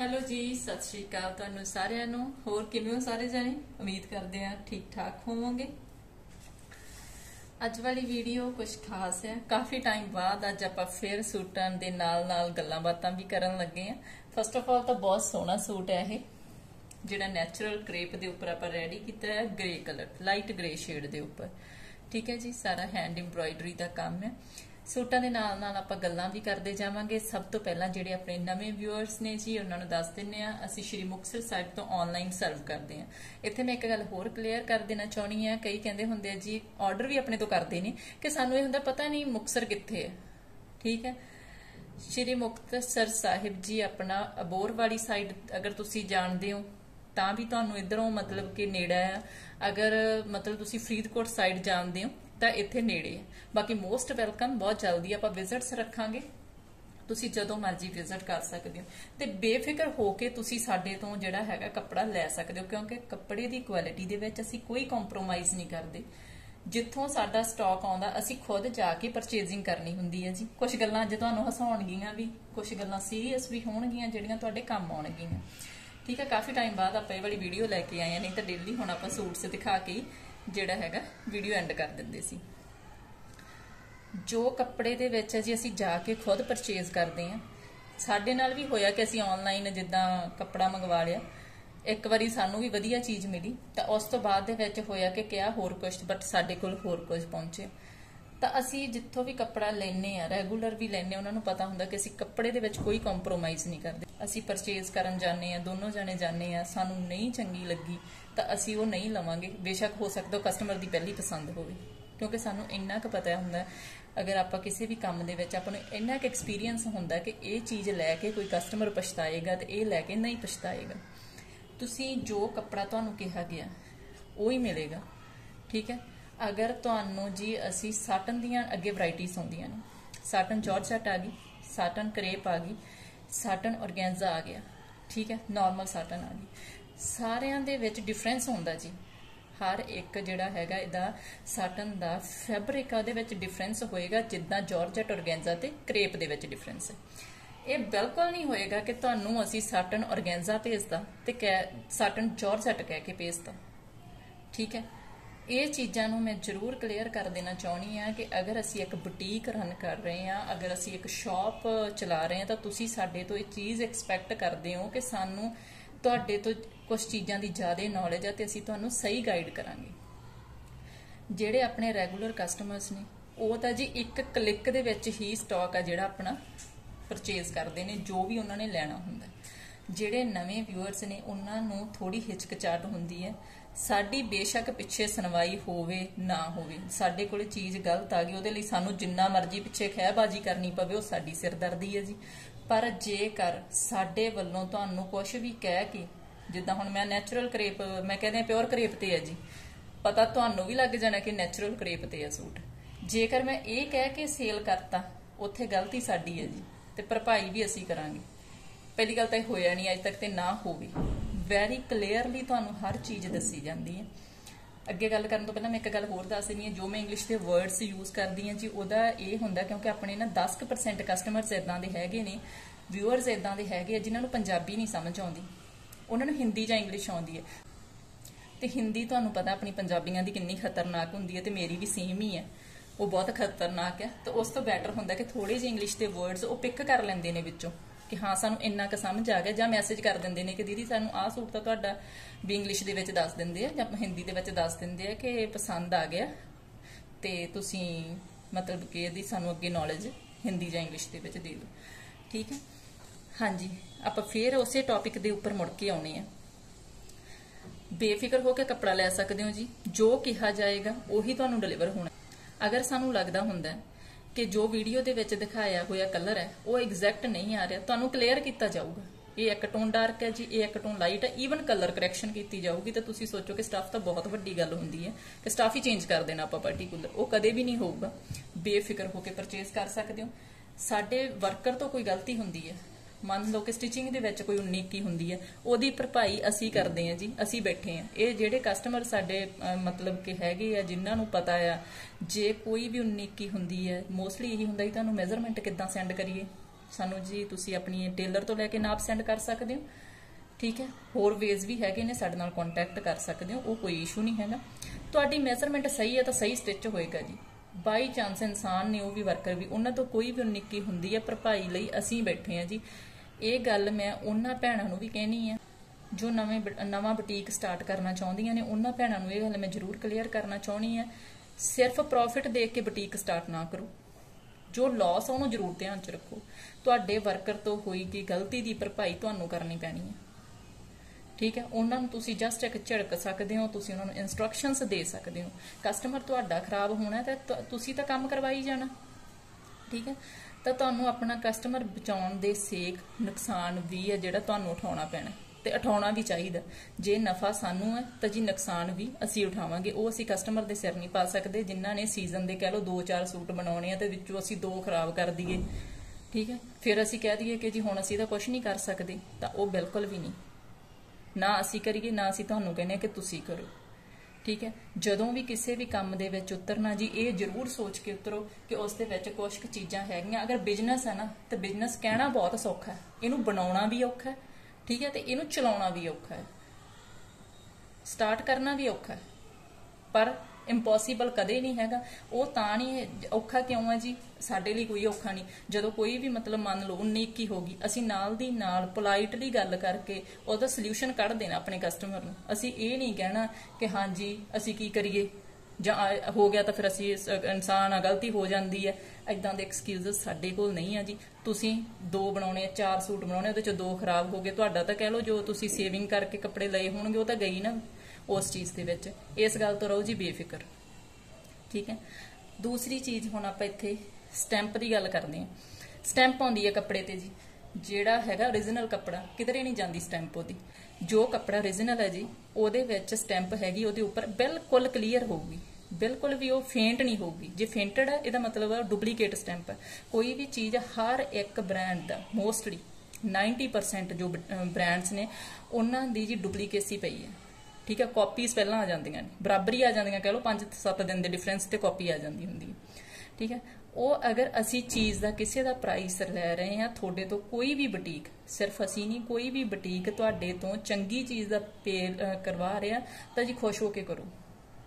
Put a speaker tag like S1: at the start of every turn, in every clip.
S1: Hello ਜੀ, ਸਤਿ ਸ਼੍ਰੀ ਅਕਾਲ ਤੁਹਾਨੂੰ ਸਾਰਿਆਂ ਨੂੰ। ਹੋਰ ਕਿਵੇਂ ਹੋ ਸਾਰੇ ਜਣੇ? ਉਮੀਦ ਕਰਦੇ ਆ ਠੀਕ ਠਾਕ ਹੋਵੋਗੇ। ਅੱਜ ਵਾਲੀ ਵੀਡੀਓ ਕੁਝ ਖਾਸ ਹੈ। ਕਾਫੀ ਟਾਈਮ ਬਾਅਦ ਅੱਜ ਆਪਾਂ ਫਿਰ ਸੂਟਾਂ ਦੇ ਨਾਲ ਨਾਲ ਗੱਲਾਂ ਬਾਤਾਂ ਵੀ ਕਰਨ ਲੱਗੇ ਆ ਫਸਟ ਆਫ ਆਲ ਤਾਂ ਬਹੁਤ ਸੋਹਣਾ ਸੂਟ ਹੈ ਇਹ। ਜਿਹੜਾ ਨੈਚੁਰਲ ਕ੍ਰੇਪ ਦੇ ਉੱਪਰ ਆਪਾਂ ਰੈਡੀ ਕੀਤਾ ਹੈ grey colour light grey shade ਦੇ ਉੱਪਰ। ਠੀਕ ਹੈ ਜੀ, ਸਾਰਾ ਹੈਂਡ ਐਮਬ੍ਰਾਇਡਰੀ ਦਾ ਕੰਮ ਹੈ। ਸੂਟਾਂ ਦੇ ਨਾਲ ਨਾਲ ਆਪਾਂ ਗੱਲਾਂ ਵੀ ਕਰਦੇ ਜਾਵਾਂਗੇ। ਸਭ ਤੋਂ ਪਹਿਲਾਂ ਜਿਹੜੇ ਆਪਣੇ ਨਵੇਂ ਵਿਊਅਰਸ ਨੇ ਜੀ, ਉਹਨਾਂ ਨੂੰ ਦੱਸ ਦਿੰਨੇ ਆ ਅਸੀਂ ਸ਼੍ਰੀ ਮੁਕਤਸਰ ਸਾਹਿਬ ਤੋਂ ਆਨਲਾਈਨ ਸਰਵ ਕਰਦੇ ਆ ਇੱਥੇ ਮੈਂ ਇੱਕ ਗੱਲ ਹੋਰ ਕਲੀਅਰ ਕਰ ਦੇਣਾ ਚਾਹਣੀ ਆ ਕਈ ਕਹਿੰਦੇ ਹੁੰਦੇ ਆ ਜੀ ਆਰਡਰ ਵੀ ਆਪਣੇ ਤੋਂ ਕਰਦੇ ਨੇ ਕਿ ਸਾਨੂੰ ਇਹ ਹੁੰਦਾ ਪਤਾ ਨਹੀਂ ਮੁਕਤਸਰ ਕਿੱਥੇ ਹੈ। ਠੀਕ ਹੈ? ਸ਼੍ਰੀ ਮੁਕਤਸਰ ਸਾਹਿਬ ਜੀ ਆਪਣਾ ਅਬੋਰ ਵਾਲੀ ਸਾਈਡ ਅਗਰ ਤੁਸੀਂ ਜਾਣਦੇ ਹੋ, ਤਾਂ ਵੀ ਤੁਹਾਨੂੰ ਇਧਰੋਂ ਮਤਲਬ ਕਿ ਨੇੜਾ ਆ। ਅਗਰ ਮਤਲਬ ਤੁਸੀਂ ਫਰੀਦਕੋਟ ਸਾਈਡ ਜਾਣਦੇ ਹੋ ਤਾਂ ਇੱਥੇ ਨੇੜੇ ਹੈ। ਬਾਕੀ ਮੋਸਟ ਵੈਲਕਮ ਬਹੁਤ ਜਲਦੀ ਆਪਾਂ ਵਿਜ਼ਿਟਸ ਰੱਖਾਂਗੇ। ਤੁਸੀਂ ਜਦੋਂ ਮਰਜ਼ੀ ਵਿਜ਼ਿਟ ਕਰ ਸਕਦੇ ਹੋ। ਤੇ ਬੇਫਿਕਰ ਹੋ ਕੇ ਤੁਸੀਂ ਸਾਡੇ ਤੋਂ ਜਿਹੜਾ ਹੈਗਾ ਕੱਪੜਾ ਲੈ ਸਕਦੇ ਹੋ, ਕਿਉਂਕਿ ਕੱਪੜੇ ਦੀ ਕੁਆਲਿਟੀ ਦੇ ਵਿੱਚ ਅਸੀਂ ਕੋਈ ਕੰਪਰੋਮਾਈਜ਼ ਨਹੀਂ ਕਰਦੇ। ਜਿੱਥੋਂ ਸਾਡਾ ਸਟਾਕ ਆਉਂਦਾ, ਅਸੀਂ ਖੁਦ ਜਾ ਕੇ ਪਰਚੇਜ਼ਿੰਗ ਕਰਨੀ ਹੁੰਦੀ ਹੈ ਜੀ। ਕੁਝ ਗੱਲਾਂ ਅੱਜ ਤੁਹਾਨੂੰ ਹਸਾਉਣਗੀਆਂ ਵੀ ਕੁਝ ਗੱਲਾਂ ਸੀਰੀਅਸ ਵੀ ਹੋਣਗੀਆਂ, ਜਿਹੜੀਆਂ ਤੁਹਾਡੇ ਕੰਮ ਆਉਣਗੀਆਂ। ਠੀਕ ਹੈ, ਕਾਫੀ ਟਾਈਮ ਬਾਅਦ ਆਪਾਂ ਇਹ ਵਾਲੀ ਵੀਡੀਓ ਲੈ ਕੇ ਆਏ ਆ ਨਹੀਂ ਤਾਂ ਡੇਲੀ ਹੁਣ ਆਪਾਂ ਸੂਟਸ ਦਿਖਾ ਕੇ ਜਿਹੜਾ ਹੈਗਾ ਵੀਡੀਓ ਐਂਡ ਕਰ ਦਿੰਦੇ ਸੀ। ਜੋ ਕੱਪੜੇ ਦੇ ਵਿੱਚ ਜੀ ਅਸੀਂ ਜਾ ਕੇ ਖੁਦ ਪਰਚੇਜ਼ ਕਰਦੇ ਆ ਸਾਡੇ ਨਾਲ ਵੀ ਹੋਇਆ ਕਿ ਅਸੀਂ ਆਨਲਾਈਨ ਜਿੱਦਾਂ ਕੱਪੜਾ ਮੰਗਵਾ ਲਿਆ, ਇੱਕ ਵਾਰੀ ਸਾਨੂੰ ਵੀ ਵਧੀਆ ਚੀਜ਼ ਮਿਲੀ, ਤਾਂ ਉਸ ਤੋਂ ਬਾਅਦ ਦੇ ਵਿੱਚ ਹੋਇਆ ਕਿ ਕਿਹਾ ਹੋਰ ਕੁਝ ਬਟ ਸਾਡੇ ਕੋਲ ਹੋਰ ਕੁਝ ਪਹੁੰਚੇ ਤਾਂ ਅਸੀਂ ਜਿੱਥੋਂ ਵੀ ਕੱਪੜਾ ਲੈਨੇ ਆ ਰੈਗੂਲਰ ਵੀ ਲੈਨੇ ਉਹਨਾਂ ਨੂੰ ਪਤਾ ਹੁੰਦਾ ਕਿ ਅਸੀਂ ਕੱਪੜੇ ਦੇ ਵਿੱਚ ਕੋਈ ਕੰਪਰੋਮਾਈਜ਼ ਨਹੀਂ ਕਰਦੇ। ਅਸੀਂ ਪਰਚੇਜ਼ ਕਰਨ ਜਾਂਦੇ ਆ ਦੋਨੋਂ ਜਣੇ ਜਾਂਦੇ ਆ ਸਾਨੂੰ ਨਹੀਂ ਚੰਗੀ ਲੱਗੀ ਤਾਂ ਅਸੀਂ ਉਹ ਨਹੀਂ ਲਵਾਂਗੇ। ਬੇਸ਼ੱਕ ਹੋ ਸਕਦਾ ਕਸਟਮਰ ਦੀ ਪਹਿਲੀ ਪਸੰਦ ਹੋਵੇ। ਕਿਉਂਕਿ ਸਾਨੂੰ ਇੰਨਾ ਕੁ ਪਤਾ ਹੁੰਦਾ ਅਗਰ ਆਪਾਂ ਕਿਸੇ ਵੀ ਕੰਮ ਦੇ ਵਿੱਚ ਆਪਾਂ ਨੂੰ ਇੰਨਾ ਕੁ ਐਕਸਪੀਰੀਅੰਸ ਹੁੰਦਾ ਕਿ ਇਹ ਚੀਜ਼ ਲੈ ਕੇ ਕੋਈ ਕਸਟਮਰ ਪਛਤਾਏਗਾ ਤੇ ਇਹ ਲੈ ਕੇ ਨਹੀਂ ਪਛਤਾਏਗਾ। ਤੁਸੀਂ ਜੋ ਕੱਪੜਾ ਤੁਹਾਨੂੰ ਕਿਹਾ ਗਿਆ, ਉਹ ਹੀ ਮਿਲੇਗਾ। ਠੀਕ ਹੈ? ਅਗਰ ਤੁਹਾਨੂੰ ਜੀ ਅਸੀਂ ਸਾਟਨ ਦੀਆਂ ਅੱਗੇ ਵੈਰਾਈਟੀਆਂ ਹੁੰਦੀਆਂ ਨੇ ਸਾਟਨ ਜਾਰਜਟ ਆ ਗਈ ਸਾਟਨ ਕਰੇਪ ਆ ਗਈ ਸਾਟਨ ਔਰਗੈਂਜ਼ਾ ਆ ਗਿਆ। ਠੀਕ ਹੈ? ਨਾਰਮਲ ਸਾਟਨ ਆ ਗਈ। ਸਾਰਿਆਂ ਦੇ ਵਿੱਚ ਡਿਫਰੈਂਸ ਹੁੰਦਾ ਜੀ। ਹਰ ਇੱਕ ਜਿਹੜਾ ਹੈਗਾ ਇਹਦਾ ਸਾਟਨ ਦਾ ਫੈਬਰਿਕ ਦੇ ਵਿੱਚ ਡਿਫਰੈਂਸ ਹੋਏਗਾ, ਜਿੱਦਾਂ ਜਾਰਜਟ ਔਰਗੈਂਜ਼ਾ ਤੇ ਕਰੇਪ ਦੇ ਵਿੱਚ ਡਿਫਰੈਂਸ ਹੈ। ਇਹ ਬਿਲਕੁਲ ਨਹੀਂ ਹੋਏਗਾ ਕਿ ਤੁਹਾਨੂੰ ਅਸੀਂ ਸਾਟਨ ਔਰਗੈਂਜ਼ਾ ਭੇਜਦਾ ਤੇ ਸਾਟਨ ਜਾਰਜਟ ਕਹਿ ਕੇ ਭੇਜਦਾ ਠੀਕ ਹੈ? ਇਹ ਚੀਜ਼ਾਂ ਨੂੰ ਮੈਂ ਜ਼ਰੂਰ ਕਲੀਅਰ ਕਰ ਦੇਣਾ ਚਾਹਣੀ ਆ ਕਿ ਅਗਰ ਅਸੀਂ ਇੱਕ ਬੁਟੀਕ ਰਨ ਕਰ ਰਹੇ ਆ ਅਗਰ ਅਸੀਂ ਇੱਕ ਸ਼ਾਪ ਚਲਾ ਰਹੇ ਆ ਤਾਂ ਤੁਸੀਂ ਸਾਡੇ ਤੋਂ ਇਹ ਚੀਜ਼ ਐਕਸਪੈਕਟ ਕਰਦੇ ਹੋ ਕਿ ਸਾਨੂੰ ਤੁਹਾਡੇ ਤੋਂ ਕੁਝ ਚੀਜ਼ਾਂ ਦੀ ਜ਼ਿਆਦਾ ਨੌਲੇਜ ਹੈ ਤੇ ਅਸੀਂ ਤੁਹਾਨੂੰ ਸਹੀ ਗਾਈਡ ਕਰਾਂਗੇ। ਜਿਹੜੇ ਆਪਣੇ ਰੈਗੂਲਰ ਕਸਟਮਰਸ ਨੇ, ਉਹ ਤਾਂ ਜੀ ਇੱਕ ਕਲਿੱਕ ਦੇ ਵਿੱਚ ਹੀ ਸਟਾਕ ਆ ਜਿਹੜਾ ਆਪਣਾ ਪਰਚੇਸ ਕਰਦੇ ਨੇ, ਜੋ ਵੀ ਉਹਨਾਂ ਨੇ ਲੈਣਾ ਹੁੰਦਾ। ਜਿਹੜੇ ਨਵੇਂ ਵਿਊਅਰਸ ਨੇ, ਉਹਨਾਂ ਨੂੰ ਥੋੜੀ ਹਿਚਕਚਾਟ ਹੁੰਦੀ ਹੈ। ਸਾਡੀ ਬੇਸ਼ੱਕ ਪਿੱਛੇ ਸੁਣਵਾਈ ਹੋਵੇ, ਨਾ ਹੋਵੇ, ਸਾਡੇ ਕੋਲ ਚੀਜ਼ ਗਲਤ ਆ ਗਈ, ਉਹਦੇ ਲਈ ਸਾਨੂੰ ਜਿੰਨਾ ਮਰਜ਼ੀ ਪਿੱਛੇ ਖਹਿਬਾਜੀ ਕਰਨੀ ਪਵੇ, ਉਹ ਸਾਡੀ ਸਿਰਦਰਦੀ ਹੈ ਜੀ। ਪਰ ਜੇਕਰ ਸਾਡੇ ਵੱਲੋਂ ਤੁਹਾਨੂੰ ਕੁਝ ਵੀ ਕਹਿ ਕੇ ਜਿੱਦਾਂ ਹੁਣ ਮੈਂ ਨੈਚੁਰਲ ਕਰੇਪ, ਮੈਂ ਕਹਿੰਦੇ ਪਿਓਰ ਕਰੇਪ ਤੇ ਹੈ ਜੀ। ਪਤਾ ਤੁਹਾਨੂੰ ਵੀ ਲੱਗ ਜਾਣਾ ਕਿ ਨੈਚੁਰਲ ਕਰੇਪ ਤੇ ਹੈ ਸੂਟ। ਜੇਕਰ ਮੈਂ ਇਹ ਕਹਿ ਕੇ ਸੇਲ ਕਰਤਾ, ਉੱਥੇ ਗਲਤੀ ਸਾਡੀ ਹੈ ਜੀ ਤੇ ਭਰਪਾਈ ਵੀ ਅਸੀਂ ਕਰਾਂਗੇ। ਪਹਿਲੀ ਗੱਲ ਤਾਂ ਇਹ ਹੋਇਆ ਨਹੀਂ, ਅਜੇ ਤੱਕ ਤੇ ਨਾ ਹੋਵੇ। ਵੈਰੀ ਕਲੀਅਰਲੀ ਤੁਹਾਨੂੰ ਹਰ ਚੀਜ਼ ਦੱਸੀ ਜਾਂਦੀ ਹੈ। ਅੱਗੇ ਗੱਲ ਕਰਨ ਤੋਂ ਪਹਿਲਾਂ ਮੈਂ ਇੱਕ ਗੱਲ ਹੋਰ ਦੱਸ ਦਿੰਦੀ ਹਾਂ, ਜੋ ਮੈਂ ਇੰਗਲਿਸ਼ ਦੇ ਵਰਡਸ ਯੂਜ਼ ਕਰਦੀ ਹਾਂ ਜੀ, ਉਹਦਾ ਇਹ ਹੁੰਦਾ ਕਿਉਂਕਿ ਆਪਣੇ ਨਾ 10% ਕਸਟਮਰਸ ਇਦਾਂ ਦੇ ਹੈਗੇ ਨੇ ਵਿਊਅਰਸ ਇਦਾਂ ਦੇ ਹੈਗੇ ਆ, ਜਿਨ੍ਹਾਂ ਨੂੰ ਪੰਜਾਬੀ ਨਹੀਂ ਸਮਝ ਆਉਂਦੀ। ਉਹਨਾਂ ਨੂੰ ਹਿੰਦੀ ਜਾਂ ਇੰਗਲਿਸ਼ ਆਉਂਦੀ ਹੈ। ਤੇ ਹਿੰਦੀ ਤੁਹਾਨੂੰ ਪਤਾ ਆਪਣੀ ਪੰਜਾਬੀਆਂ ਦੀ ਕਿੰਨੀ ਖਤਰਨਾਕ ਹੁੰਦੀ ਹੈ ਤੇ ਮੇਰੀ ਵੀ ਸੇਮ ਹੀ ਹੈ। ਉਹ ਬਹੁਤ ਖਤਰਨਾਕ ਹੈ। ਤਾਂ ਉਸ ਤੋਂ ਬੈਟਰ ਹੁੰਦਾ ਕਿ ਥੋੜੇ ਜਿਹੇ ਇੰਗਲਿਸ਼ ਦੇ ਵਰਡਸ ਉਹ ਪਿਕ ਕਰ ਲੈਂਦੇ ਨੇ ਵਿੱਚੋਂ ਕਿ ਹਾਂ, ਸਾਨੂੰ ਇੰਨਾ ਕੁ ਸਮਝ ਆ ਗਿਆ ਜਾਂ ਮੈਸੇਜ ਕਰ ਦਿੰਦੇ ਨੇ ਕਿ ਦੀਦੀ ਸਾਨੂੰ ਆਹ ਸੂਟ ਤਾਂ ਤੁਹਾਡਾ ਵੀ ਇੰਗਲਿਸ਼ ਦੇ ਵਿੱਚ ਦੱਸ ਦਿੰਦੇ ਆ ਜਾਂ ਹਿੰਦੀ ਦੇ ਵਿੱਚ ਦੱਸ ਦਿੰਦੇ ਆ ਕਿ ਪਸੰਦ ਆ ਗਿਆ। ਤੇ ਤੁਸੀਂ ਮਤਲਬ ਕਿ ਇਹਦੀ ਸਾਨੂੰ ਅੱਗੇ ਨੌਲੇਜ ਹਿੰਦੀ ਜਾਂ ਇੰਗਲਿਸ਼ ਦੇ ਵਿੱਚ ਦੇ ਦਿਓ। ਠੀਕ ਹੈ? ਹਾਂਜੀ। ਆਪਾਂ ਫੇਰ ਉਸੇ ਟੌਪਿਕ ਦੇ ਉੱਪਰ ਮੁੜ ਕੇ ਆਉਣੇ ਆ। ਬੇਫਿਕਰ ਹੋ ਕੇ ਕੱਪੜਾ ਲੈ ਸਕਦੇ ਹੋ ਜੀ। ਜੋ ਕਿਹਾ ਜਾਏਗਾ, ਉਹੀ ਤੁਹਾਨੂੰ ਡਿਲੀਵਰ ਹੋਣਾ। ਅਗਰ ਸਾਨੂੰ ਲੱਗਦਾ ਹੁੰਦਾ ਕਿ ਜੋ ਵੀਡੀਓ ਦੇ ਵਿੱਚ ਦਿਖਾਇਆ ਹੋਇਆ ਕਲਰ ਹੈ, ਉਹ ਐਗਜ਼ੈਕਟ ਨਹੀਂ ਆ ਰਿਹਾ, ਤੁਹਾਨੂੰ ਕਲੀਅਰ ਕੀਤਾ ਜਾਊਗਾ। ਇਹ ਇੱਕ ਟੋਨ ਡਾਰਕ ਹੈ ਜੀ, ਇਹ ਇੱਕ ਟੋਨ ਲਾਈਟ ਹੈ। ਈਵਨ ਕਲਰ ਕਰੈਕਸ਼ਨ ਕੀਤੀ ਜਾਊਗੀ ਤਾਂ ਤੁਸੀਂ ਸੋਚੋ ਕਿ ਸਟਾਫ ਤਾਂ ਬਹੁਤ ਵੱਡੀ ਗੱਲ ਹੁੰਦੀ ਹੈ ਕਿ ਸਟਾਫ ਹੀ ਚੇਂਜ ਕਰ ਦੇਣਾ ਆਪਾਂ ਪਾਰਟਿਕੂਲਰ ਉਹ ਕਦੇ ਵੀ ਨਹੀਂ ਹੋਊਗਾ। ਬੇਫਿਕਰ ਹੋ ਕੇ ਪਰਚੇਸ ਕਰ ਸਕਦੇ ਹੋ। ਸਾਡੇ ਵਰਕਰ ਤੋਂ ਕੋਈ ਗਲਤੀ ਹੁੰਦੀ ਹੈ। ਮੰਨ ਲਓ ਕਿ ਸਟਿਚਿੰਗ ਦੇ ਵਿੱਚ ਕੋਈ ਉਨੀਕੀ ਹੁੰਦੀ ਹੈ, ਉਹਦੀ ਭਰਪਾਈ ਅਸੀਂ ਕਰਦੇ ਹਾਂ ਜੀ, ਅਸੀਂ ਬੈਠੇ ਹਾਂ। ਇਹ ਜਿਹੜੇ ਕਸਟਮਰ ਸਾਡੇ ਮਤਲਬ ਕਿ ਹੈਗੇ ਆ, ਜਿਨ੍ਹਾਂ ਨੂੰ ਪਤਾ ਆ, ਜੇ ਕੋਈ ਵੀ ਉਨੀਕੀ ਹੁੰਦੀ ਹੈ ਮੋਸਟਲੀ ਇਹੀ ਹੁੰਦਾ ਹੀ ਤੁਹਾਨੂੰ ਮੈਜ਼ਰਮੈਂਟ ਕਿੱਦਾਂ ਸੈਂਡ ਕਰੀਏ? ਸਾਨੂੰ ਜੀ, ਤੁਸੀਂ ਆਪਣੀ ਟੇਲਰ ਤੋਂ ਲੈ ਕੇ ਨਾਪ ਸੈਂਡ ਕਰ ਸਕਦੇ ਹੋ। ਠੀਕ ਹੈ? ਹੋਰ ਵੇਜ਼ ਵੀ ਹੈਗੇ ਨੇ, ਸਾਡੇ ਨਾਲ ਕੰਟੈਕਟ ਕਰ ਸਕਦੇ ਹੋ, ਉਹ ਕੋਈ ਇਸ਼ੂ ਨਹੀਂ ਹੈਗਾ। ਤੁਹਾਡੀ ਮੈਜ਼ਰਮੈਂਟ ਸਹੀ ਹੈ ਤਾਂ ਸਹੀ ਸਟਿਚ ਹੋਏਗਾ ਜੀ। ਬਾਈ ਚਾਂਸ ਇਨਸਾਨ ਨੇ ਉਹ ਵੀ ਵਰਕਰ ਵੀ, ਉਹਨਾਂ ਤੋਂ ਕੋਈ ਵੀ ਨਿੱਕੀ ਹੁੰਦੀ ਹੈ, ਭਰਪਾਈ ਲਈ ਅਸੀਂ ਬੈਠੇ ਆ ਜੀ। ਇਹ ਗੱਲ ਮੈਂ ਉਹਨਾਂ ਭੈਣਾਂ ਨੂੰ ਵੀ ਕਹਿਣੀ ਹੈ ਜੋ ਨਵੇਂ ਨਵਾਂ ਬੁਟੀਕ ਸਟਾਰਟ ਕਰਨਾ ਚਾਹੁੰਦੀਆਂ ਨੇ, ਉਹਨਾਂ ਭੈਣਾਂ ਨੂੰ ਇਹ ਗੱਲ ਮੈਂ ਜ਼ਰੂਰ ਕਲੀਅਰ ਕਰਨਾ ਚਾਹੁੰਦੀ ਹਾਂ ਸਿਰਫ ਪ੍ਰੋਫਿਟ ਦੇਖ ਕੇ ਬੁਟੀਕ ਸਟਾਰਟ ਨਾ ਕਰੋ। ਜੋ ਲਾਸ ਆ, ਉਹਨੂੰ ਜ਼ਰੂਰ ਧਿਆਨ 'ਚ ਰੱਖੋ। ਤੁਹਾਡੇ ਵਰਕਰ ਤੋਂ ਹੋਈ ਕੀ ਗਲਤੀ ਦੀ ਭਰਪਾਈ ਤੁਹਾਨੂੰ ਕਰਨੀ ਪੈਣੀ ਹੈ ਠੀਕ ਹੈ ਉਹਨਾਂ ਨੂੰ ਤੁਸੀਂ ਜਸਟ ਇੱਕ ਝੜਕ ਸਕਦੇ ਹੋ, ਤੁਸੀਂ ਉਹਨਾਂ ਨੂੰ ਇਨਸਟਰਕਸ਼ਨਸ ਦੇ ਸਕਦੇ ਹੋ। ਕਸਟਮਰ ਤੁਹਾਡਾ ਖਰਾਬ ਹੋਣਾ ਤਾਂ ਤੁਸੀਂ ਤਾਂ ਕੰਮ ਕਰਵਾਈ ਜਾਣਾ। ਠੀਕ ਹੈ ਤਾਂ ਤੁਹਾਨੂੰ ਆਪਣਾ ਕਸਟਮਰ ਬਚਾਉਣ ਦੇ ਸੇਕ, ਨੁਕਸਾਨ ਵੀ ਹੈ ਜਿਹੜਾ ਤੁਹਾਨੂੰ ਉਠਾਉਣਾ ਪੈਣਾ। ਤੇ ਉਠਾਉਣਾ ਵੀ ਚਾਹੀਦਾ। ਜੇ ਨਫਾ ਸਾਨੂੰ ਹੈ, ਤਾਂ ਜੀ ਨੁਕਸਾਨ ਵੀ ਅਸੀਂ ਉਠਾਵਾਂਗੇ। ਉਹ ਅਸੀਂ ਕਸਟਮਰ ਦੇ ਸਿਰ ਨਹੀਂ ਪਾ ਸਕਦੇ, ਜਿਨ੍ਹਾਂ ਨੇ ਸੀਜ਼ਨ ਦੇ ਕਹਿ ਲਓ 2-4 ਸੂਟ ਬਣਾਉਣੇ ਆ ਤੇ ਵਿੱਚੋਂ ਅਸੀਂ ਦੋ ਖਰਾਬ ਕਰ ਦਈਏ। ਠੀਕ ਹੈ? ਫਿਰ ਅਸੀਂ ਕਹਿ ਦਈਏ ਕਿ ਜੀ ਹੁਣ ਅਸੀਂ ਤਾਂ ਕੁਝ ਨਹੀਂ ਕਰ ਸਕਦੇ, ਤਾਂ ਉਹ ਬਿਲਕੁਲ ਵੀ ਨਹੀਂ। ਨਾ ਅਸੀਂ ਕਰੀਏ, ਨਾ ਅਸੀਂ ਤੁਹਾਨੂੰ ਕਹਿੰਦੇ ਹਾਂ ਕਿ ਤੁਸੀਂ ਕਰੋ। ਠੀਕ ਹੈ? ਜਦੋਂ ਵੀ ਕਿਸੇ ਵੀ ਕੰਮ ਦੇ ਵਿੱਚ ਉਤਰਨਾ ਜੀ, ਇਹ ਜ਼ਰੂਰ ਸੋਚ ਕੇ ਉਤਰੋ ਕਿ ਉਸ ਦੇ ਵਿੱਚ ਕੁਝ ਕੁ ਚੀਜ਼ਾਂ ਹੈਗੀਆਂ। ਅਗਰ ਬਿਜ਼ਨਸ ਹੈ ਨਾ, ਤਾਂ ਬਿਜ਼ਨਸ ਕਹਿਣਾ ਬਹੁਤ ਸੌਖਾ ਹੈ। ਇਹਨੂੰ ਬਣਾਉਣਾ ਵੀ ਔਖਾ ਹੈ, ਠੀਕ ਹੈ? ਤੇ ਇਹਨੂੰ ਚਲਾਉਣਾ ਵੀ ਔਖਾ ਹੈ। ਸਟਾਰਟ ਕਰਨਾ ਵੀ ਔਖਾ ਹੈ। ਪਰ ਇੰਪੋਸੀਬਲ ਕਦੇ ਨਹੀਂ ਹੈਗਾ। ਉਹ ਤਾਂ ਨਹੀਂ ਔਖਾ ਕਿਉਂ ਹੈ ਜੀ? ਸਾਡੇ ਲਈ ਕੋਈ ਔਖਾ ਨਹੀਂ। ਜਦੋਂ ਕੋਈ ਵੀ ਮਤਲਬ ਮੰਨ ਲਓ 19 ਕੀ ਹੋਗੀ ਅਸੀਂ ਨਾਲ ਦੀ ਨਾਲ ਪੋਲਾਈਟਲੀ ਗੱਲ ਕਰਕੇ ਉਹਦਾ ਸੋਲੂਸ਼ਨ ਕੱਢ ਦੇਣਾ ਆਪਣੇ ਕਸਟਮਰ ਨੂੰ। ਅਸੀਂ ਇਹ ਨਹੀਂ ਕਹਿਣਾ ਕਿ ਹਾਂਜੀ, ਅਸੀਂ ਕੀ ਕਰੀਏ? ਜਾਂ ਹੋ ਗਿਆ ਤਾਂ ਫਿਰ ਅਸੀਂ ਇਨਸਾਨ ਆ ਗਲਤੀ ਹੋ ਜਾਂਦੀ ਹੈ। ਐਦਾਂ ਦੇ ਐਕਸਕਿਊਜ਼ਸ ਸਾਡੇ ਕੋਲ ਨਹੀਂ ਆ ਜੀ। ਤੁਸੀਂ ਦੋ ਬਣਾਉਣੇ ਆ, ਚਾਰ ਸੂਟ ਬਣਾਉਣੇ ਉਹਦੇ ਚ ਦੋ ਖਰਾਬ ਹੋ ਗਏ। ਤੁਹਾਡਾ ਤਾਂ ਕਹਿ ਲਓ ਜੋ ਤੁਸੀਂ ਸੇਵਿੰਗ ਕਰਕੇ ਕੱਪੜੇ ਲਏ ਹੋਣਗੇ, ਉਹ ਤਾਂ ਗਈ ਨਾ। ਉਸ ਚੀਜ਼ ਦੇ ਵਿੱਚ। ਇਸ ਗੱਲ ਤੋਂ ਰਹੋ ਜੀ ਬੇਫਿਕਰ। ਠੀਕ ਹੈ? ਦੂਸਰੀ ਚੀਜ਼ ਹੁਣ ਆਪਾਂ ਇੱਥੇ ਸਟੈਂਪ ਦੀ ਗੱਲ ਕਰਦੇ ਹਾਂ। ਸਟੈਂਪ ਆਉਂਦੀ ਹੈ ਕੱਪੜੇ ਤੇ ਜੀ। ਜਿਹੜਾ ਹੈਗਾ origignal ਕੱਪੜਾ, ਕਿਧਰੇ ਨਹੀਂ ਜਾਂਦੀ ਸਟੈਂਪ ਉਹਦੀ। ਜੋ ਕੱਪੜਾ origignal ਹੈ ਜੀ, ਉਹਦੇ ਵਿੱਚ ਸਟੈਂਪ ਹੈਗੀ, ਉਹਦੇ ਉੱਪਰ ਬਿਲਕੁਲ ਕਲੀਅਰ ਹੋਊਗੀ। ਬਿਲਕੁਲ ਵੀ ਉਹ ਫੇਂਟ ਨਹੀਂ ਹੋਊਗੀ। ਜੇ ਫੇਂਟਡ ਹੈ, ਇਹਦਾ ਮਤਲਬ ਹੈ ਡੁਪਲੀਕੇਟ ਸਟੈਂਪ ਹੈ। ਕੋਈ ਵੀ ਚੀਜ਼, ਹਰ ਇੱਕ ਬ੍ਰਾਂਡ ਦਾ ਮੋਸਟਲੀ 90% ਜੋ ਬ੍ਰਾਂਡਸ ਨੇ, ਉਹਨਾਂ ਦੀ ਜੀ ਡੁਪਲੀਕੇਸੀ ਪਈ ਹੈ। ਠੀਕ ਹੈ ਕਾਪੀਜ਼ ਪਹਿਲਾਂ ਆ ਜਾਂਦੀਆਂ ਨੇ। ਬਰਾਬਰੀ ਆ ਜਾਂਦੀਆਂ, ਕਹ ਲਓ 5-7 ਦਿਨ ਦੇ ਡਿਫਰੈਂਸ ਤੇ ਕਾਪੀ ਆ ਜਾਂਦੀ ਹੁੰਦੀ ਹੈ। ਠੀਕ ਹੈ, ਉਹ ਅਗਰ ਅਸੀਂ ਚੀਜ਼ ਦਾ ਕਿਸੇ ਦਾ ਪ੍ਰਾਈਸ ਲੈ ਰਹੇ ਹਾਂ, ਤੁਹਾਡੇ ਤੋਂ ਕੋਈ ਵੀ ਬੁਟੀਕ ਸਿਰਫ ਅਸੀਂ ਨਹੀਂ, ਕੋਈ ਵੀ ਬੁਟੀਕ ਤੁਹਾਡੇ ਤੋਂ ਚੰਗੀ ਚੀਜ਼ ਦਾ ਪੇ ਅਹ, ਕਰਵਾ ਰਿਹਾ, ਤਾਂ ਜੀ ਖੁਸ਼ ਹੋ ਕੇ ਕਰੋ।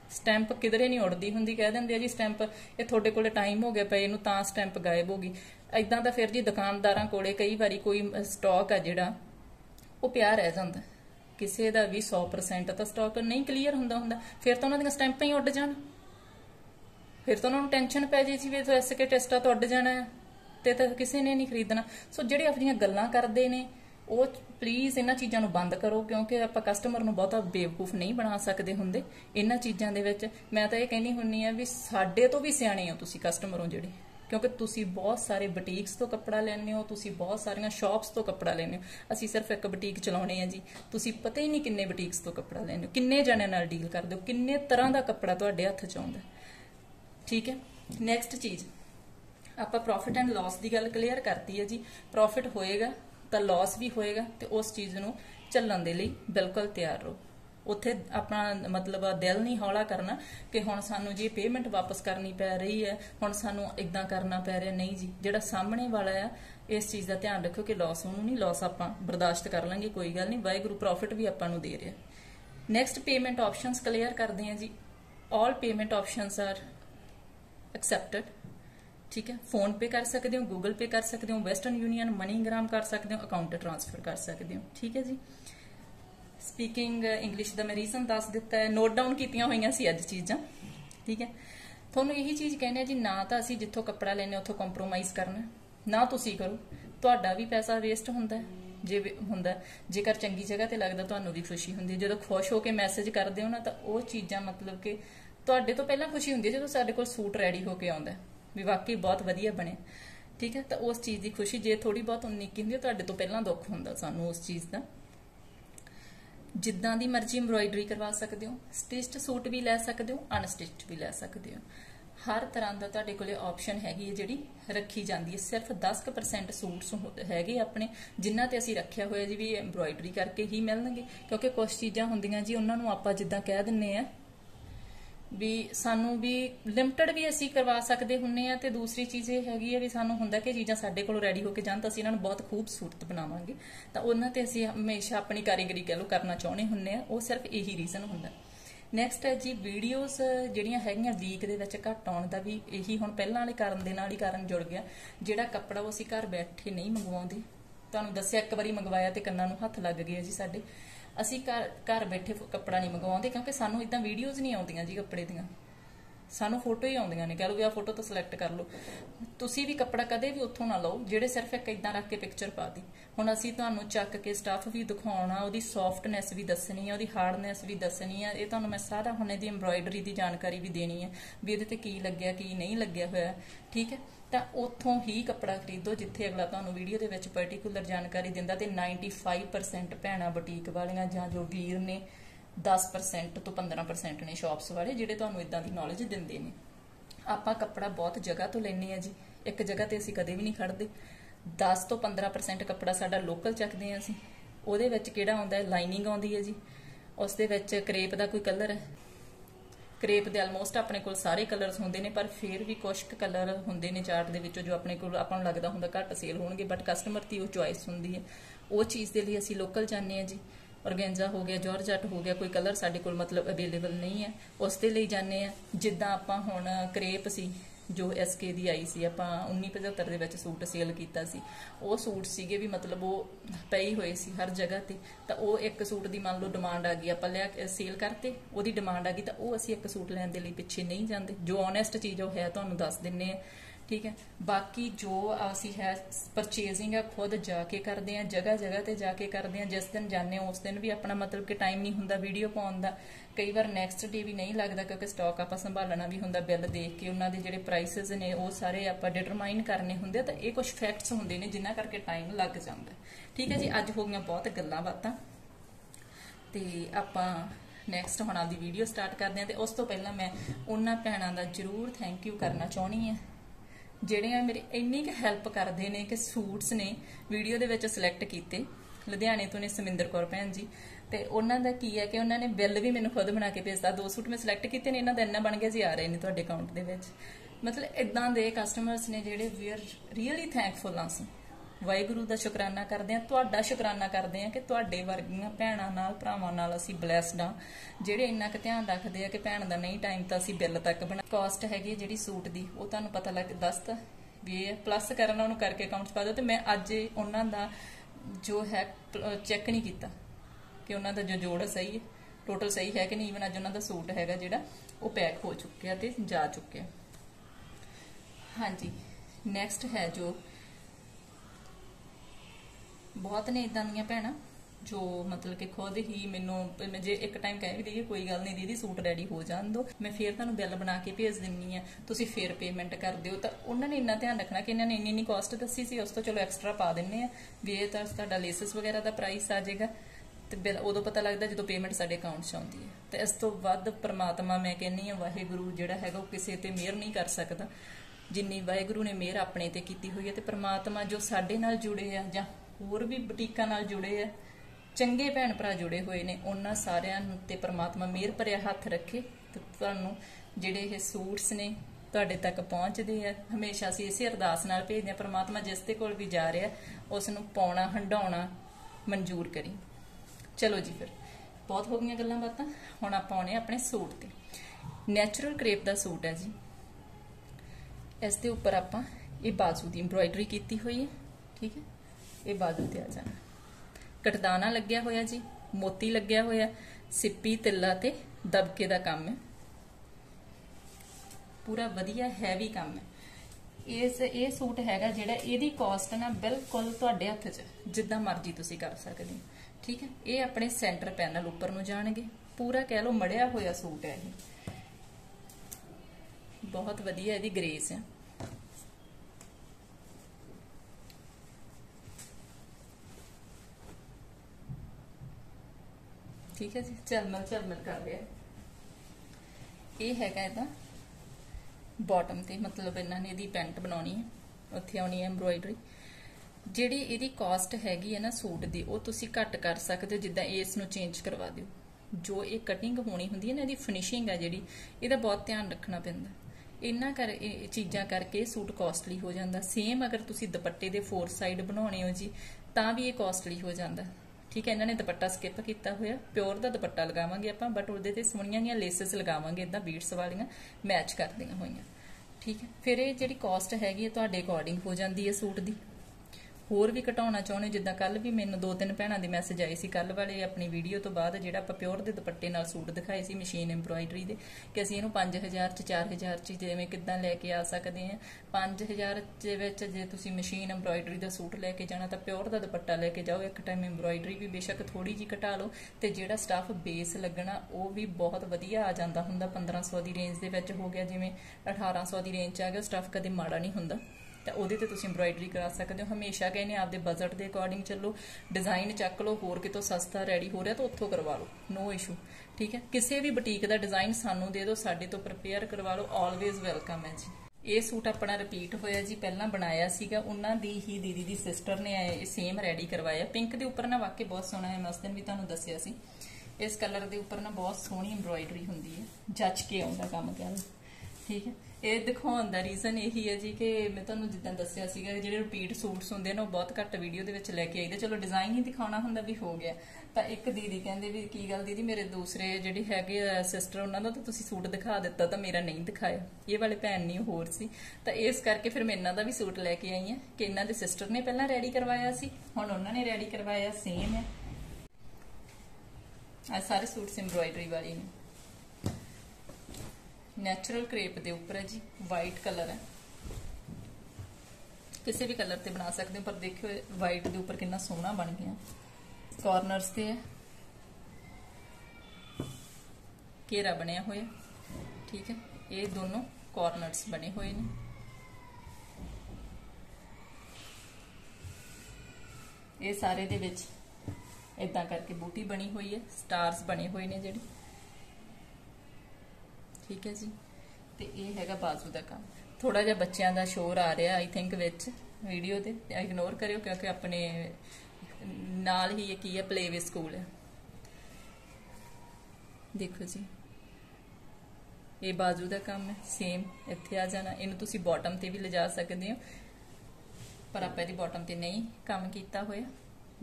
S1: ਸਟੈਂਪ ਕਿਧਰੇ ਨਹੀਂ ਉੜਦੀ ਹੁੰਦੀ, ਕਹਿ ਦਿੰਦੇ ਆ ਜੀ ਸਟੈਂਪ, ਇਹ ਤੁਹਾਡੇ ਕੋਲੇ ਟਾਈਮ ਹੋ ਗਿਆ ਪਏ ਇਹਨੂੰ ਤਾਂ ਸਟੈਂਪ ਗਾਇਬ ਹੋ ਗਈ। ਐਦਾਂ ਤਾਂ ਫਿਰ ਜੀ ਦੁਕਾਨਦਾਰਾਂ ਕੋਲੇ ਕਈ ਵਾਰੀ ਕੋਈ ਸਟਾਕ ਆ ਜਿਹੜਾ, ਉਹ ਪਿਆ ਰਹਿ ਜਾਂਦਾ। ਕਿਸੇ ਦਾ ਵੀ 100% ਤਾਂ ਸਟਾਕ ਨਹੀਂ ਕਲੀਅਰ ਹੁੰਦਾ ਹੁੰਦਾ। ਫਿਰ ਤਾਂ ਉਹਨਾਂ ਦੀਆਂ ਸਟੈਂਪਾਂ ਹੀ ਉੱਡ ਜਾਣ। ਫਿਰ ਤਾਂ ਉਹਨਾਂ ਨੂੰ ਟੈਨਸ਼ਨ ਪੈ ਜੇ ਜੀ ਵੀ ਇਹ ਐਸਕੇ ਟੈਸਟਾ ਤੋਂ ਉੱਡ ਜਾਣਾ ਤੇ ਤਾਂ ਕਿਸੇ ਨੇ ਨਹੀਂ ਖਰੀਦਣਾ। ਸੋ ਜਿਹੜੇ ਆਪਣੀਆਂ ਗੱਲਾਂ ਕਰਦੇ ਨੇ, ਉਹ ਪਲੀਜ਼ ਇਹਨਾਂ ਚੀਜ਼ਾਂ ਨੂੰ ਬੰਦ ਕਰੋ, ਕਿਉਂਕਿ ਆਪਾਂ ਕਸਟਮਰ ਨੂੰ ਬਹੁਤਾ ਬੇਵਕੂਫ ਨਹੀਂ ਬਣਾ ਸਕਦੇ ਹੁੰਦੇ ਇਹਨਾਂ ਚੀਜ਼ਾਂ ਦੇ ਵਿੱਚ। ਮੈਂ ਤਾਂ ਇਹ ਕਹਿੰਦੀ ਹੁੰਨੀ ਆ ਵੀ ਸਾਡੇ ਤੋਂ ਵੀ ਸਿਆਣੇ ਹੋ ਤੁਸੀਂ ਕਸਟਮਰ ਹੋ ਜਿਹੜੇ। ਕਿਉਂਕਿ ਤੁਸੀਂ ਬਹੁਤ ਸਾਰੇ ਬੁਟੀਕਸ ਤੋਂ ਕੱਪੜਾ ਲੈਂਦੇ ਹੋ, ਤੁਸੀਂ ਬਹੁਤ ਸਾਰੀਆਂ ਸ਼ਾਪਸ ਤੋਂ ਕੱਪੜਾ ਲੈਂਦੇ ਹੋ। ਅਸੀਂ ਸਿਰਫ ਇੱਕ ਬੁਟੀਕ ਚਲਾਉਣੇ ਆ ਜੀ। ਤੁਸੀਂ ਪਤਾ ਹੀ ਨਹੀਂ ਕਿੰਨੇ ਬੁਟੀਕਸ ਤੋਂ ਕੱਪੜਾ ਲੈਂਦੇ ਹੋ, ਕਿੰਨੇ ਜਣਿਆਂ ਨਾਲ ਡੀਲ ਕਰਦੇ ਹੋ, ਕਿੰਨੇ ਤਰ੍ਹਾਂ ਦਾ ਕੱਪੜਾ ਤੁਹਾਡੇ ਹੱਥ 'ਚ ਆਉਂਦਾ। ਠੀਕ ਹੈ? ਨੈਕਸਟ ਚੀਜ਼। ਆਪਾਂ ਪ੍ਰੋਫਿਟ ਐਂਡ ਲਾਸ ਦੀ ਗੱਲ ਕਲੀਅਰ ਕਰਤੀ ਹੈ ਜੀ। ਪ੍ਰੋਫਿਟ ਹੋਏਗਾ ਤਾਂ ਲਾਸ ਵੀ ਹੋਏਗਾ ਤੇ ਉਸ ਚੀਜ਼ ਨੂੰ ਚੱਲਣ ਦੇ ਲਈ ਬਿਲਕੁਲ ਤਿਆਰ ਰਹੋ। ਉੱਥੇ ਆਪਣਾ ਮਤਲਬ ਦਿਲ ਨਹੀਂ ਹੌਲਾ ਕਰਨਾ ਕਿ ਹੁਣ ਸਾਨੂੰ ਜੀ ਪੇਮੈਂਟ ਵਾਪਸ ਕਰਨੀ ਪੈ ਰਹੀ ਹੈ, ਹੁਣ ਸਾਨੂੰ ਇਦਾਂ ਕਰਨਾ ਪੈ ਰਿਹਾ, ਨਹੀਂ ਜੀ। ਜਿਹੜਾ ਸਾਹਮਣੇ ਵਾਲਾ ਆ, ਇਸ ਚੀਜ਼ ਦਾ ਧਿਆਨ ਰੱਖੋ ਕਿ ਲਾਸ ਉਹਨੂੰ ਨਹੀਂ ਲਾਸ ਆਪਾਂ ਬਰਦਾਸ਼ਤ ਕਰ ਲਾਂਗੇ, ਕੋਈ ਗੱਲ ਨਹੀਂ। ਵਾਹਿਗੁਰੂ ਪ੍ਰੋਫਿਟ ਵੀ ਆਪਾਂ ਨੂੰ ਦੇ ਰਿਹਾ। ਨੈਕਸਟ ਪੇਮੈਂਟ ਆਪਸ਼ਨਸ ਕਲੀਅਰ ਕਰਦੇ ਆ ਜੀ। All payment options are accepted ਠੀਕ ਹੈ? ਫੋਨ ਪੇ ਕਰ ਸਕਦੇ ਹੋ ਗੂਗਲ ਪੇ ਕਰ ਸਕਦੇ ਹੋ ਵੈਸਟਰਨ ਯੂਨੀਅਨ ਮਨੀਗ੍ਰਾਮ ਕਰ ਸਕਦੇ ਹੋ ਅਕਾਊਂਟ ਟ੍ਰਾਂਸਫਰ ਕਰ ਸਕਦੇ ਹੋ। ਠੀਕ ਹੈ ਜੀ? ਸਪੀਕਿੰਗ ਇੰਗਲਿਸ਼ uh, ਦਾ ਮੈਂ ਰੀਜ਼ਨ ਦੱਸ ਦਿੱਤਾ ਹੈ। ਨੋਟ ਡਾਊਨ ਕੀਤੀਆਂ ਹੋਈਆਂ ਸੀ ਅੱਜ ਚੀਜ਼ਾਂ। ਠੀਕ ਹੈ? ਤੁਹਾਨੂੰ ਇਹੀ ਚੀਜ਼ ਕਹਿੰਦੇ ਆ ਜੀ, ਨਾ ਤਾਂ ਅਸੀਂ ਜਿੱਥੋਂ ਕੱਪੜਾ ਲੈਨੇ ਉੱਥੋਂ ਕੰਪਰੋਮਾਈਜ਼ ਕਰਨਾ ਨਾ ਤੁਸੀਂ ਕਰੋ। ਤੁਹਾਡਾ ਵੀ ਪੈਸਾ ਵੇਸਟ ਹੁੰਦਾ ਹੈ। ਜੇ ਹੁੰਦਾ ਜੇਕਰ ਚੰਗੀ ਜਗ੍ਹਾ ਤੇ ਲੱਗਦਾ ਤੁਹਾਨੂੰ ਵੀ ਖੁਸ਼ੀ ਹੁੰਦੀ ਹੈ। ਜਦੋਂ ਖੁਸ਼ ਹੋ ਕੇ ਮੈਸੇਜ ਕਰਦੇ ਹੋ ਨਾ, ਤਾਂ ਉਹ ਚੀਜ਼ਾਂ ਮਤਲਬ ਕਿ ਤੁਹਾਡੇ ਤੋਂ ਪਹਿਲਾਂ ਖੁਸ਼ੀ ਹੁੰਦੀ ਹੈ, ਜਦੋਂ ਸਾਡੇ ਕੋਲ ਸੂਟ ਰੈਡੀ ਹੋ ਕੇ ਆਉਂਦਾ ਵੀ ਵਾਕਈ ਬਹੁਤ ਵਧੀਆ ਬਣੇ ਠੀਕ ਹੈ? ਤਾਂ ਉਸ ਚੀਜ਼ ਦੀ ਖੁਸ਼ੀ, ਜੇ ਥੋੜੀ ਬਹੁਤ ਉਨੀਕੀ ਹੁੰਦੀ ਤੁਹਾਡੇ ਤੋਂ ਪਹਿਲਾਂ ਦੁੱਖ ਹੁੰਦਾ ਸਾਨੂੰ ਉਸ ਚੀਜ਼ ਦਾ। ਜਿੱਦਾਂ ਦੀ ਮਰਜ਼ੀ ਐਮਬ੍ਰੋਇਡਰੀ ਕਰਵਾ ਸਕਦੇ ਹੋ ਸਟਿਚਡ ਸੂਟ ਵੀ ਲੈ ਸਕਦੇ ਹੋ ਅਨਸਟਿਚਡ ਵੀ ਲੈ ਸਕਦੇ ਹੋ। ਹਰ ਤਰ੍ਹਾਂ ਦਾ ਤੁਹਾਡੇ ਕੋਲੇ ਆਪਸ਼ਨ ਹੈਗੀ ਹੈ ਜਿਹੜੀ ਰੱਖੀ ਜਾਂਦੀ ਹੈ। ਸਿਰਫ 10% ਸੂਟਸ ਹੈਗੇ ਆਪਣੇ, ਜਿਨ੍ਹਾਂ ਤੇ ਅਸੀਂ ਰੱਖਿਆ ਹੋਇਆ ਜੀ ਵੀ ਐਮਬ੍ਰੋਇਡਰੀ ਕਰਕੇ ਹੀ ਮਿਲਣਗੇ। ਕਿਉਂਕਿ ਕੁਝ ਚੀਜ਼ਾਂ ਹੁੰਦੀਆਂ ਜੀ, ਉਹਨਾਂ ਨੂੰ ਆਪਾਂ ਜਿੱਦਾਂ ਕਹਿ ਦਿੰਨੇ ਆ ਵੀ ਸਾਨੂੰ ਵੀ ਲਿਮਟਿਡ ਵੀ ਅਸੀਂ ਕਰਵਾ ਸਕਦੇ ਹੁੰਨੇ ਆ ਤੇ ਦੂਸਰੀ ਚੀਜ਼ ਇਹ ਹੈਗੀ ਹੈ ਵੀ ਸਾਨੂੰ ਹੁੰਦਾ ਕਿ ਚੀਜ਼ਾਂ ਸਾਡੇ ਕੋਲ ਰੈਡੀ ਹੋ ਕੇ ਜਾਣ ਤਾਂ ਅਸੀਂ ਇਹਨਾਂ ਨੂੰ ਬਹੁਤ ਖੂਬਸੂਰਤ ਬਣਾਵਾਂਗੇ। ਤਾਂ ਉਹਨਾਂ ਤੇ ਅਸੀਂ ਹਮੇਸ਼ਾ ਆਪਣੀ ਕਾਰੀਗਰੀ ਕਹਿ ਲਓ ਕਰਨਾ ਚਾਹੁੰਦੇ ਹੁੰਨੇ ਆ, ਉਹ ਸਿਰਫ ਇਹੀ ਰੀਜ਼ਨ ਹੁੰਦਾ। ਨੈਕਸਟ ਹੈ ਜੀ ਵੀਡੀਓਜ਼ ਜਿਹੜੀਆਂ ਹੈਗੀਆਂ ਵੀਕ ਦੇ ਵਿੱਚ ਘੱਟ ਆਉਣ ਦਾ ਵੀ ਇਹੀ ਹੁਣ ਪਹਿਲਾਂ ਵਾਲੇ ਕਾਰਨ ਦੇ ਨਾਲ ਹੀ ਕਾਰਨ ਜੁੜ ਗਿਆ। ਜਿਹੜਾ ਕੱਪੜਾ ਉਹ ਅਸੀਂ ਘਰ ਬੈਠੇ ਨਹੀਂ ਮੰਗਵਾਉਂਦੇ। ਤੁਹਾਨੂੰ ਦੱਸਿਆ ਇੱਕ ਵਾਰੀ ਮੰਗਵਾਇਆ ਤੇ ਕੰਨਾਂ ਨੂੰ ਹੱਥ ਲੱਗ ਗਿਆ ਜੀ ਸਾਡੇ। ਅਸੀਂ ਘਰ ਘਰ ਬੈਠੇ ਕੱਪੜਾ ਨਹੀਂ ਮੰਗਵਾਉਂਦੇ ਕਿਉਂਕਿ ਸਾਨੂੰ ਇਦਾਂ ਵੀਡੀਓਜ਼ ਨਹੀਂ ਆਉਂਦੀਆਂ ਜੀ ਕੱਪੜੇ ਦੀਆਂ। ਸਾਨੂੰ ਫੋਟੋ ਹੀ ਆਉਂਦੀਆਂ ਨੇ, ਕਹ ਲਓ ਵੀ ਆ ਫੋਟੋ ਤੋਂ ਸਿਲੈਕਟ ਕਰ ਲਓ। ਤੁਸੀਂ ਵੀ ਕੱਪੜਾ ਕਦੇ ਵੀ ਉੱਥੋਂ ਨਾ ਲਓ, ਜਿਹੜੇ ਸਿਰਫ ਇੱਕ ਇਦਾਂ ਰੱਖ ਕੇ ਪਿਕਚਰ ਪਾ ਦੀ ਹੁਣ ਅਸੀਂ ਤੁਹਾਨੂੰ ਚੱਕ ਕੇ ਸਟੱਫ ਵੀ ਦਿਖਾਉਣਾ, ਉਹਦੀ ਸੌਫਟਨੈਸ ਵੀ ਦੱਸਣੀ ਹੈ ਉਹਦੀ ਹਾਰਡਨੈਸ ਵੀ ਦੱਸਣੀ ਹੈ ਇਹ ਤੁਹਾਨੂੰ ਮੈਂ ਸਾਰਾ ਹੁਣ ਇਹਦੀ ਐਮਬ੍ਰੋਇਡਰੀ ਦੀ ਜਾਣਕਾਰੀ ਵੀ ਦੇਣੀ ਹੈ ਵੀ ਇਹਦੇ ਤੇ ਕੀ ਲੱਗਿਆ, ਕੀ ਨਹੀਂ ਲੱਗਿਆ ਹੋਇਆ, ਠੀਕ ਹੈ? ਤਾਂ ਉੱਥੋਂ ਹੀ ਕੱਪੜਾ ਖਰੀਦੋ, ਜਿੱਥੇ ਅਗਲਾ ਤੁਹਾਨੂੰ ਵੀਡੀਓ ਦੇ ਵਿੱਚ ਪਾਰਟਿਕੂਲਰ ਜਾਣਕਾਰੀ ਦਿੰਦਾ ਤੇ 95% ਭੈਣਾ ਬੁਟੀਕ ਵਾਲੀਆਂ ਜਾਂ ਜੋ ਵੀਰ ਨੇ 10% ਤੋਂ 15% ਨੇ ਸ਼ਾਪਸ ਵਾਲੇ, ਜਿਹੜੇ ਤੁਹਾਨੂੰ ਇਦਾਂ ਦੀ ਨੌਲੇਜ ਦਿੰਦੇ ਨੇ। ਆਪਾਂ ਕੱਪੜਾ ਬਹੁਤ ਜਗ੍ਹਾ ਤੋਂ ਲੈਨੇ ਆ ਜੀ। ਇੱਕ ਜਗ੍ਹਾ ਤੇ ਅਸੀਂ ਕਦੇ ਵੀ ਨਹੀਂ ਖੜਦੇ 10 ਤੋਂ 15% ਕੱਪੜਾ ਸਾਡਾ ਲੋਕਲ ਚੱਕਦੇ ਆ ਅਸੀਂ। ਉਹਦੇ ਵਿੱਚ ਕਿਹੜਾ ਆਉਂਦਾ ਹੈ? ਲਾਈਨਿੰਗ ਆਉਂਦੀ ਹੈ ਜੀ। ਉਸ ਦੇ ਵਿੱਚ ਕਰੇਪ ਦਾ ਕੋਈ ਕਲਰ ਹੈ? ਕਰੇਪ ਦੇ ਆਲਮੋਸਟ ਆਪਣੇ ਕੋਲ ਸਾਰੇ ਕਲਰਸ ਹੁੰਦੇ ਨੇ, ਪਰ ਫਿਰ ਵੀ ਕੁਝ ਕਲਰ ਹੁੰਦੇ ਨੇ ਚਾਰਟ ਦੇ ਵਿੱਚੋਂ ਜੋ ਆਪਣੇ ਕੋਲ ਆਪਾਂ ਨੂੰ ਲੱਗਦਾ ਹੁੰਦਾ ਘੱਟ ਸੇਲ ਹੋਣਗੇ ਬਟ ਕਸਟਮਰ ਦੀ ਉਹ ਚੁਆਇਸ ਹੁੰਦੀ ਹੈ। ਉਹ ਚੀਜ਼ ਦੇ ਲਈ ਅਸੀਂ ਲੋਕਲ ਜਾਂਦੇ ਆ ਜੀ। ਔਰਗੈਂਜ਼ਾ ਹੋ ਗਿਆ ਜਾਰਜਟ ਹੋ ਗਿਆ, ਕੋਈ ਕਲਰ ਸਾਡੇ ਕੋਲ ਮਤਲਬ ਅਵੇਲੇਬਲ ਨਹੀਂ ਹੈ। ਉਸ ਦੇ ਲਈ ਜਾਂਦੇ ਆ ਜਿੱਦਾਂ ਆਪਾਂ ਹੁਣ ਕਰੇਪ ਸੀ ਜੋ ਐਸਕੇ ਦੀ ਆਈ ਸੀ, ਆਪਾਂ 1975 ਦੇ ਵਿੱਚ ਸੂਟ ਸੇਲ ਕੀਤਾ ਸੀ। ਉਹ ਸੂਟ ਸੀਗੇ ਵੀ ਮਤਲਬ ਉਹ ਪਈ ਹੋਏ ਸੀ ਹਰ ਜਗ੍ਹਾ ਤੇ। ਤਾਂ ਉਹ ਇੱਕ ਸੂਟ ਦੀ ਮੰਨ ਲਓ ਡਿਮਾਂਡ ਆ ਗਈ, ਆਪਾਂ ਲਿਆ ਸੇਲ ਕਰਤੇ, ਉਹਦੀ ਡਿਮਾਂਡ ਆ ਗਈ, ਤਾਂ ਉਹ ਅਸੀਂ ਇੱਕ ਸੂਟ ਲੈਣ ਦੇ ਲਈ ਪਿੱਛੇ ਨਹੀਂ ਜਾਂਦੇ। ਜੋ ਓਨੈਸਟ ਚੀਜ਼ ਉਹ ਹੈ, ਤੁਹਾਨੂੰ ਦੱਸ ਦਿੰਨੇ ਆ। ਠੀਕ ਹੈ? ਬਾਕੀ ਜੋ ਅਸੀਂ ਹੈ ਪਰਚੇਜ਼ਿੰਗ ਆ, ਖੁਦ ਜਾ ਕੇ ਕਰਦੇ ਆ ਜਗ੍ਹਾ ਜਗ੍ਹਾ ਤੇ ਜਾ ਕੇ ਕਰਦੇ ਆ ਜਿਸ ਦਿਨ ਜਾਂਦੇ ਉਸ ਦਿਨ ਵੀ ਆਪਣਾ ਮਤਲਬ ਕਿ ਟਾਈਮ ਨਹੀਂ ਹੁੰਦਾ ਵੀਡੀਓ ਪਾਉਣ ਦਾ। ਕਈ ਵਾਰ ਨੈਕਸਟ ਡੇ ਵੀ ਨਹੀਂ ਲੱਗਦਾ, ਕਿਉਂਕਿ ਸਟਾਕ ਆਪਾਂ ਸੰਭਾਲਣਾ ਵੀ ਹੁੰਦਾ ਬਿੱਲ ਦੇਖ ਕੇ, ਉਹਨਾਂ ਦੇ ਜਿਹੜੇ ਪ੍ਰਾਈਸਸ ਨੇ, ਉਹ ਸਾਰੇ ਆਪਾਂ ਡਿਟਰਮਾਈਨ ਕਰਨੇ ਹੁੰਦੇ ਤਾਂ ਇਹ ਕੁਝ ਫੈਕਟਸ ਹੁੰਦੇ ਨੇ ਜਿਨ੍ਹਾਂ ਕਰਕੇ ਟਾਈਮ ਲੱਗ ਜਾਂਦਾ। ਠੀਕ ਹੈ ਜੀ, ਅੱਜ ਹੋ ਗਈਆਂ ਬਹੁਤ ਗੱਲਾਂ ਬਾਤਾਂ। ਤੇ ਆਪਾਂ ਨੈਕਸਟ ਹੁਣ ਆਪਦੀ ਵੀਡੀਓ ਸਟਾਰਟ ਕਰਦੇ ਹਾਂ, ਤੇ ਉਸ ਤੋਂ ਪਹਿਲਾਂ ਮੈਂ ਉਹਨਾਂ ਭੈਣਾਂ ਦਾ ਜ਼ਰੂਰ ਥੈਂਕ ਯੂ ਕਰਨਾ ਚਾਹਣੀ ਹਾਂ। ਜਿਹੜੇ ਆ ਮੇਰੀ ਇੰਨੀ ਕੁ ਹੈਲਪ ਕਰਦੇ ਨੇ ਕਿ ਸੂਟਸ ਨੇ ਵੀਡੀਓ ਦੇ ਵਿੱਚ ਸਿਲੈਕਟ ਕੀਤੇ। ਲੁਧਿਆਣੇ ਤੋਂ ਨੇ ਸਮਿੰਦਰ ਕੌਰ ਭੈਣ ਜੀ। ਤੇ ਉਹਨਾਂ ਦਾ ਕੀ ਹੈ ਕਿ ਉਹਨਾਂ ਨੇ ਬਿੱਲ ਵੀ ਮੈਨੂੰ ਖੁਦ ਬਣਾ ਕੇ ਭੇਜਦਾ ਦੋ ਸੂਟ ਮੈਂ ਸਿਲੈਕਟ ਕੀਤੇ ਨੇ, ਇਹਨਾਂ ਦਾ ਇੰਨਾ ਬਣ ਗਿਆ ਜੀ, ਆ ਰਹੇ ਨੇ ਤੁਹਾਡੇ ਅਕਾਊਂਟ ਦੇ ਵਿੱਚ। ਮਤਲਬ ਇਦਾਂ ਦੇ ਕਸਟਮਰਸ ਨੇ ਜਿਹੜੇ ਵੀ ਆਰ ਰੀਅਲੀ ਥੈਂਕਫੁਲ ਆ ਸੀ ਵਾਹਿਗੁਰੂ ਦਾ ਸ਼ੁਕਰਾਨਾ ਕਰਦੇ ਆ ਤੁਹਾਡਾ ਸ਼ੁਕਰਾਨਾ ਕਰਦੇ ਆ ਕਿ ਤੁਹਾਡੇ ਵਰਗੀਆਂ ਭੈਣਾਂ ਨਾਲ, ਭਰਾਵਾਂ ਨਾਲ ਅਸੀਂ ਬਲੈਸਡ ਆ ਜਿਹੜੇ ਇੰਨਾ ਕੁ ਧਿਆਨ ਰੱਖਦੇ ਆ ਕਿ ਭੈਣ ਦਾ ਨਹੀਂ ਟਾਈਮ ਤਾਂ ਅਸੀਂ ਬਿੱਲ ਤੱਕ ਬਣਾ ਕਾਸਟ ਹੈਗੀ ਜਿਹੜੀ ਸੂਟ ਦੀ, ਉਹ ਤੁਹਾਨੂੰ ਪਤਾ ਲੱਗ ਦੱਸਤਾ ਵੀ ਇਹ ਪਲੱਸ ਕਰਨਾ ਉਹਨੂੰ ਕਰਕੇ ਅਕਾਊਂਟ 'ਚ ਪਾ ਦਿਓ ਤੇ ਮੈਂ ਅੱਜ ਉਹਨਾਂ ਦਾ ਜੋ ਹੈ ਚੈੱਕ ਨਹੀਂ ਕੀਤਾ ਕਿ ਉਹਨਾਂ ਦਾ ਜੋ ਜੋੜ ਸਹੀ ਹੈ ਟੋਟਲ ਸਹੀ ਹੈ ਕਿ ਨਹੀਂ ਇਵਨ ਅੱਜ ਉਹਨਾਂ ਦਾ ਸੂਟ ਹੈਗਾ ਜਿਹੜਾ, ਉਹ ਪੈਕ ਹੋ ਚੁੱਕਿਆ ਤੇ ਜਾ ਚੁੱਕਿਆ। ਹਾਂਜੀ ਨੈਕਸਟ ਹੈ ਜੋ ਬਹੁਤ ਨੇ ਇਦਾਂ ਦੀਆਂ ਭੈਣਾਂ, ਜੋ ਮਤਲਬ ਕਿ ਖੁਦ ਹੀ ਮੈਨੂੰ ਜੇ ਇੱਕ ਟਾਈਮ ਕਹਿ ਵੀ ਦਈਏ, ਕੋਈ ਗੱਲ ਨਹੀਂ ਦੀਦੀ, ਸੂਟ ਰੈਡੀ ਹੋ ਜਾਣ ਦੋ। ਮੈਂ ਫੇਰ ਤੁਹਾਨੂੰ ਬਿੱਲ ਬਣਾ ਕੇ ਭੇਜ ਦਿੰਨੀ ਆ। ਤੁਸੀਂ ਫੇਰ ਪੇਮੈਂਟ ਕਰ ਦਿਓ। ਤਾਂ ਉਹਨਾਂ ਨੇ ਇੰਨਾ ਧਿਆਨ ਰੱਖਣਾ ਕਿ ਇਹਨਾਂ ਨੇ ਇੰਨੀ ਇੰਨੀ ਕਾਸਟ ਦੱਸੀ ਸੀ, ਉਸ ਤੋਂ ਚਲੋ ਐਕਸਟਰਾ ਪਾ ਦਿੰਨੇ ਆ। ਵੀ ਇਹ ਤਾਂ ਤੁਹਾਡਾ ਲੇਸਸ ਵਗੈਰਾ ਦਾ ਪ੍ਰਾਈਸ ਆ ਜਾਏਗਾ। ਤੇ ਉਦੋਂ ਪਤਾ ਲੱਗਦਾ ਜਦੋਂ ਪੇਮੈਂਟ ਸਾਡੇ ਅਕਾਊਂਟ 'ਚ ਆਉਂਦੀ ਹੈ। ਤੇ ਇਸ ਤੋਂ ਵੱਧ ਪ੍ਰਮਾਤਮਾ ਮੈਂ ਕਹਿੰਨੀ ਆ, ਵਾਹਿਗੁਰੂ ਜਿਹੜਾ ਹੈਗਾ ਉਹ ਕਿਸੇ ਤੇ ਮਿਹਰ ਨਹੀਂ ਕਰ ਸਕਦਾ। ਜਿੰਨੀ ਵਾਹਿਗੁਰੂ ਨੇ ਮਿਹਰ ਆਪਣੇ ਤੇ ਕੀਤੀ ਹੋਈ ਹੈ ਤੇ ਪ੍ਰਮਾਤਮਾ ਜੋ ਸਾਡੇ ਨਾਲ ਜੁੜੇ ਆ ਜਾਂ ਹੋਰ ਵੀ ਬੁਟੀਕਾਂ ਨਾਲ ਜੁੜੇ ਆ। ਚੰਗੇ ਭੈਣ ਭਰਾ ਜੁੜੇ ਹੋਏ ਨੇ। ਉਹਨਾਂ ਸਾਰਿਆਂ ਨੂੰ ਤੇ ਪ੍ਰਮਾਤਮਾ ਮਿਹਰ ਭਰਿਆ ਹੱਥ ਰੱਖੇ ਤੇ ਤੁਹਾਨੂੰ ਜਿਹੜੇ ਇਹ ਸੂਟਸ ਨੇ ਤੁਹਾਡੇ ਤੱਕ ਪਹੁੰਚਦੇ ਆ। ਹਮੇਸ਼ਾ ਅਸੀਂ ਇਸੇ ਅਰਦਾਸ ਨਾਲ ਭੇਜਦੇ ਆ ਪ੍ਰਮਾਤਮਾ ਜਿਸ ਦੇ ਕੋਲ ਵੀ ਜਾ ਰਿਹਾ, ਉਸ ਨੂੰ ਪਾਉਣਾ ਹੰਡਾਉਣਾ ਮਨਜ਼ੂਰ ਕਰੀ। ਚਲੋ ਜੀ ਫਿਰ, ਬਹੁਤ ਹੋ ਗਈਆਂ ਗੱਲਾਂ ਬਾਤਾਂ। ਹੁਣ ਆਪਾਂ ਆਉਣੇ ਆਪਣੇ ਸੂਟ ਤੇ। ਨੈਚੁਰਲ ਕ੍ਰੇਪ ਦਾ ਸੂਟ ਹੈ ਜੀ। ਇਸ ਦੇ ਉੱਪਰ ਆਪਾਂ ਇਹ ਬਾਜ਼ੂ ਦੀ ਐਮਬ੍ਰੋਇਡਰੀ ਕੀਤੀ ਹੋਈ ਹੈ। ਠੀਕ ਹੈ। ਇਹ ਬਾਜ਼ੂ ਤੇ ਆ ਜਾਣਾ। ਕਟਦਾਨਾ ਲੱਗਿਆ ਹੋਇਆ ਜੀ, ਮੋਤੀ ਲੱਗਿਆ ਹੋਇਆ, ਸਿੱਪੀ, ਤਿੱਲਾ ਤੇ ਦਬਕੇ ਦਾ ਕੰਮ ਹੈ। ਪੂਰਾ ਵਧੀਆ ਹੈਵੀ ਕੰਮ ਹੈ। ਇਸ, ਇਹ ਸੂਟ ਹੈਗਾ ਜਿਹੜਾ ਇਹਦੀ ਕਾਸਟ ਨਾ ਬਿਲਕੁਲ ਤੁਹਾਡੇ ਹੱਥ 'ਚ, ਜਿੱਦਾਂ ਮਰਜ਼ੀ ਤੁਸੀਂ ਕਰ ਸਕਦੇ ਹੋ। ਠੀਕ ਹੈ? ਇਹ ਆਪਣੇ ਸੈਂਟਰ ਪੈਨਲ ਉੱਪਰ ਨੂੰ ਜਾਣਗੇ। ਪੂਰਾ ਕਹਿ ਲਓ ਮੜਿਆ ਹੋਇਆ ਸੂਟ ਹੈ ਇਹ। ਬਹੁਤ ਵਧੀਆ ਇਹਦੀ ਗ੍ਰੇਸ ਹੈ। ਠੀਕ ਹੈ ਜੀ ਚਲਮਲ ਚਲਮਲ ਕਰ ਰਿਹਾ ਇਹ ਹੈਗਾ ਇਹਦਾ ਬਾਟਮ ਤੇ, ਮਤਲਬ ਇਹਨਾਂ ਨੇ ਇਹਦੀ ਪੈਂਟ ਬਣਾਉਣੀ ਹੈ, ਉੱਥੇ ਆਉਣੀ ਹੈ ਐਮਬ੍ਰੋਇਡਰੀ ਜਿਹੜੀ ਇਹਦੀ ਕਾਸਟ ਹੈਗੀ ਹੈ ਨਾ ਸੂਟ ਦੀ, ਉਹ ਤੁਸੀਂ ਘੱਟ ਕਰ ਸਕਦੇ ਹੋ, ਜਿੱਦਾਂ ਇਸ ਨੂੰ ਚੇਂਜ ਕਰਵਾ ਦਿਓ। ਜੋ ਇਹ ਕਟਿੰਗ ਹੋਣੀ ਹੁੰਦੀ ਹੈ ਨਾ, ਇਹਦੀ ਫਿਨਿਸ਼ਿੰਗ ਹੈ ਜਿਹੜੀ, ਇਹਦਾ ਬਹੁਤ ਧਿਆਨ ਰੱਖਣਾ ਪੈਂਦਾ। ਇੰਨਾ ਕਰ ਚੀਜ਼ਾਂ ਕਰਕੇ ਸੂਟ ਕਾਸਟਲੀ ਹੋ ਜਾਂਦਾ। ਸੇਮ ਅਗਰ ਤੁਸੀਂ ਦੁਪੱਟੇ ਦੇ ਫੋਰ ਸਾਈਡ ਬਣਾਉਣੇ ਹੋ ਜੀ, ਤਾਂ ਵੀ ਇਹ ਕਾਸਟਲੀ ਹੋ ਜਾਂਦਾ। ਠੀਕ ਹੈ, ਇਹਨਾਂ ਨੇ ਦੁਪੱਟਾ ਸਕਿਪ ਕੀਤਾ ਹੋਇਆ। ਪਿਓਰ ਦਾ ਦੁਪੱਟਾ ਲਗਾਵਾਂਗੇ ਆਪਾਂ ਬਟ ਉਹਦੇ ਤੇ ਸੋਹਣੀਆਂ ਜੀਆਂ ਲੇਸਸ ਲਗਾਵਾਂਗੇ ਇਦਾਂ ਬੀਟਸ ਵਾਲੀਆਂ ਮੈਚ ਕਰਦੀਆਂ ਹੋਈਆਂ। ਠੀਕ ਹੈ, ਫਿਰ ਇਹ ਜਿਹੜੀ ਕਾਸਟ ਹੈਗੀ ਹੈ, ਤੁਹਾਡੇ ਅਕੋਰਡਿੰਗ ਹੋ ਜਾਂਦੀ ਹੈ ਸੂਟ ਦੀ। ਹੋਰ ਵੀ ਘਟਾਉਣਾ ਚਾਹੁੰਦੇ ਜਿੱਦਾਂ ਕੱਲ ਵੀ ਮੈਨੂੰ ਦੋ ਤਿੰਨ ਭੈਣਾਂ ਦੇ ਮੈਸੇਜ ਆਏ ਸੀ ਕੱਲ ਵਾਲੇ ਆਪਣੀ ਵੀਡੀਓ ਤੋਂ ਬਾਅਦ, ਜਿਹੜਾ ਆਪਾਂ ਪਿਓਰ ਦੇ ਦੁਪੱਟੇ ਨਾਲ ਸੂਟ ਦਿਖਾਏ ਸੀ ਮਸ਼ੀਨ ਐਮਬ੍ਰੋਇਡਰੀ ਦੇ, ਕਿ ਅਸੀਂ ਇਹਨੂੰ 5000 ਚ 4000 ਚ ਜਿਵੇਂ ਕਿੱਦਾਂ ਲੈ ਕੇ ਆ ਸਕਦੇ ਆ 5000 ਦੇ ਵਿੱਚ ਜੇ ਤੁਸੀਂ ਮਸ਼ੀਨ ਐਮਬ੍ਰੋਇਡਰੀ ਦਾ ਸੂਟ ਲੈ ਕੇ ਜਾਣਾ ਤਾਂ ਪਿਓਰ ਦਾ ਦੁਪੱਟਾ ਲੈ ਕੇ ਜਾਓ। ਇੱਕ ਟਾਈਮ ਐਮਬ੍ਰੋਇਡਰੀ ਵੀ ਬੇਸ਼ੱਕ ਥੋੜੀ ਜੀ ਘਟਾ ਲਓ ਤੇ ਜਿਹੜਾ ਸਟਾਫ ਬੇਸ ਲੱਗਣਾ, ਉਹ ਵੀ ਬਹੁਤ ਵਧੀਆ ਆ ਜਾਂਦਾ ਹੁੰਦਾ। 1500 ਦੀ ਰੇਂਜ ਦੇ ਵਿੱਚ ਹੋ ਗਿਆ, ਜਿਵੇਂ 1800 ਦੀ ਰੇਂਜ ਚ ਆ ਗਿਆ ਸਟਾਫ ਕਦੇ ਮਾੜਾ ਨਹੀਂ ਹੁੰਦਾ। ਤਾਂ ਉਹਦੇ ਤੇ ਤੁਸੀਂ ਐਮਬ੍ਰੋਇਡਰੀ ਕਰਾ ਸਕਦੇ ਹੋ। ਹਮੇਸ਼ਾ ਕਹਿੰਦੇ ਆਪਦੇ ਬਜਟ ਦੇ ਅਕੋਰਡਿੰਗ ਚੱਲੋ ਡਿਜ਼ਾਈਨ ਚੱਕ ਲਓ, ਹੋਰ ਕਿਤੋਂ ਸਸਤਾ ਰੈਡੀ ਹੋ ਰਿਹਾ ਤਾਂ ਉੱਥੋਂ ਕਰਵਾ ਲਓ। ਨੋ ਇਸ਼ੂ ਠੀਕ ਹੈ? ਕਿਸੇ ਵੀ ਬੁਟੀਕ ਦਾ ਡਿਜ਼ਾਈਨ ਸਾਨੂੰ ਦੇ ਦਿਓ, ਸਾਡੇ ਤੋਂ ਪ੍ਰਪੇਅਰ ਕਰਵਾ ਲਓ। ਆਲਵੇਜ਼ ਵੈਲਕਮ ਹੈ ਜੀ। ਇਹ ਸੂਟ ਆਪਣਾ ਰਿਪੀਟ ਹੋਇਆ ਜੀ, ਪਹਿਲਾਂ ਬਣਾਇਆ ਸੀਗਾ। ਉਹਨਾਂ ਦੀ ਹੀ ਦੀਦੀ ਦੀ ਸਿਸਟਰ ਨੇ ਇਹ ਸੇਮ ਰੈਡੀ ਕਰਵਾਇਆ। ਪਿੰਕ ਦੇ ਉੱਪਰ ਨਾ ਵਾਕਈ ਬਹੁਤ ਸੋਹਣਾ ਹੈ ਮਸਤਨ ਵੀ ਤੁਹਾਨੂੰ ਦੱਸਿਆ ਸੀ। ਇਸ ਕਲਰ ਦੇ ਉੱਪਰ ਨਾ ਬਹੁਤ ਸੋਹਣੀ ਐਮਬ੍ਰੋਇਡਰੀ ਹੁੰਦੀ ਹੈ। ਜੱਜ ਕੇ ਆਉਂਦਾ ਕੰਮ ਕਹਿ ਠੀਕ ਹੈ। ਇਹ ਦਿਖਾਉਣ ਦਾ ਰੀਜ਼ਨ ਇਹੀ ਹੈ ਜੀ ਕਿ ਮੈਂ ਤੁਹਾਨੂੰ ਜਿੱਦਾਂ ਦੱਸਿਆ ਸੀਗਾ, ਜਿਹੜੇ ਰਿਪੀਟ ਸੂਟਸ ਹੁੰਦੇ ਨੇ, ਉਹ ਬਹੁਤ ਘੱਟ ਵੀਡੀਓ ਦੇ ਵਿੱਚ ਲੈ ਕੇ ਆਈਦੇ ਚਲੋ ਡਿਜ਼ਾਈਨ ਹੀ ਦਿਖਾਉਣਾ ਹੁੰਦਾ ਵੀ ਹੋ ਗਿਆ। ਤਾਂ ਇੱਕ ਦੀਦੀ ਕਹਿੰਦੇ ਵੀ, ਕੀ ਗੱਲ ਦੀਦੀ, ਮੇਰੇ ਦੂਸਰੇ ਜਿਹੜੇ ਹੈਗੇ ਸਿਸਟਰ ਉਹਨਾਂ ਦਾ ਤਾਂ ਤੁਸੀਂ ਸੂਟ ਦਿਖਾ ਦਿੱਤਾ ਤਾਂ ਮੇਰਾ ਨਹੀਂ ਦਿਖਾਇਆ। ਇਹ ਵਾਲੇ ਭੈਣ ਨਹੀਂ ਹੋਰ ਸੀ। ਤਾਂ ਇਸ ਕਰਕੇ ਫਿਰ ਮੈਂ ਇਹਨਾਂ ਦਾ ਵੀ ਸੂਟ ਲੈ ਕੇ ਆਈ ਹਾਂ ਕਿ ਇਹਨਾਂ ਦੇ ਸਿਸਟਰ ਨੇ ਪਹਿਲਾਂ ਰੈਡੀ ਕਰਵਾਇਆ ਸੀ, ਹੁਣ ਉਹਨਾਂ ਨੇ ਰੈਡੀ ਕਰਵਾਇਆ ਸੇਮ ਹੈ। ਆ ਸਾਰੇ ਸੂਟਸ ਐਮਬ੍ਰੋਇਡਰੀ ਵਾਲੇ ਨੇ। ਨੈਚੁਰਲ ਕ੍ਰੇਪ ਦੇ ਉੱਪਰ ਹੈ ਜੀ ਵਾਈਟ ਕਲਰ ਹੈ। ਕਿਸੇ ਵੀ ਕਲਰ ਤੇ ਬਣਾ ਸਕਦੇ ਹੋ, ਪਰ ਦੇਖਿਓ ਵਾਈਟ ਦੇ ਉੱਪਰ ਕਿੰਨਾ ਸੋਹਣਾ ਬਣ ਗਿਆ। ਕਾਰਨਰਸ ਤੇ ਹੈ। ਘੇਰਾ ਬਣਿਆ ਹੋਇਆ। ਠੀਕ ਹੈ। ਇਹ ਦੋਨੋਂ ਕਾਰਨਰਸ ਬਣੇ ਹੋਏ ਨੇ। ਇਹ ਸਾਰੇ ਦੇ ਵਿੱਚ ਇਦਾਂ ਕਰਕੇ ਬੂਟੀ ਬਣੀ ਹੋਈ ਹੈ। ਸਟਾਰਸ ਬਣੇ ਹੋਏ ਨੇ ਜਿਹੜੇ। ਠੀਕ ਹੈ ਜੀ। ਤੇ ਇਹ ਹੈਗਾ ਬਾਜ਼ੂ ਦਾ ਕੰਮ। ਥੋੜਾ ਜਿਹਾ ਬੱਚਿਆਂ ਦਾ ਸ਼ੋਰ ਆ ਰਿਹਾ ਆਈ ਥਿੰਕ ਵਿੱਚ ਵੀਡੀਓ ਤੇ। ਇਗਨੋਰ ਕਰਿਓ ਕਿਉਂਕਿ ਆਪਣੇ ਨਾਲ ਹੀ ਇਹ ਕੀ ਹੈ ਪਲੇਵੇ ਸਕੂਲ ਹੈ। ਦੇਖੋ ਜੀ। ਇਹ ਬਾਜ਼ੂ ਦਾ ਕੰਮ ਹੈ ਸੇਮ ਇੱਥੇ ਆ ਜਾਣਾ। ਇਹਨੂੰ ਤੁਸੀਂ ਬਾਟਮ ਤੇ ਵੀ ਲਿਜਾ ਸਕਦੇ ਹੋ। ਪਰ ਆਪਾਂ ਇਹਦੀ ਬਾਟਮ ਤੇ ਨਹੀਂ ਕੰਮ ਕੀਤਾ ਹੋਇਆ।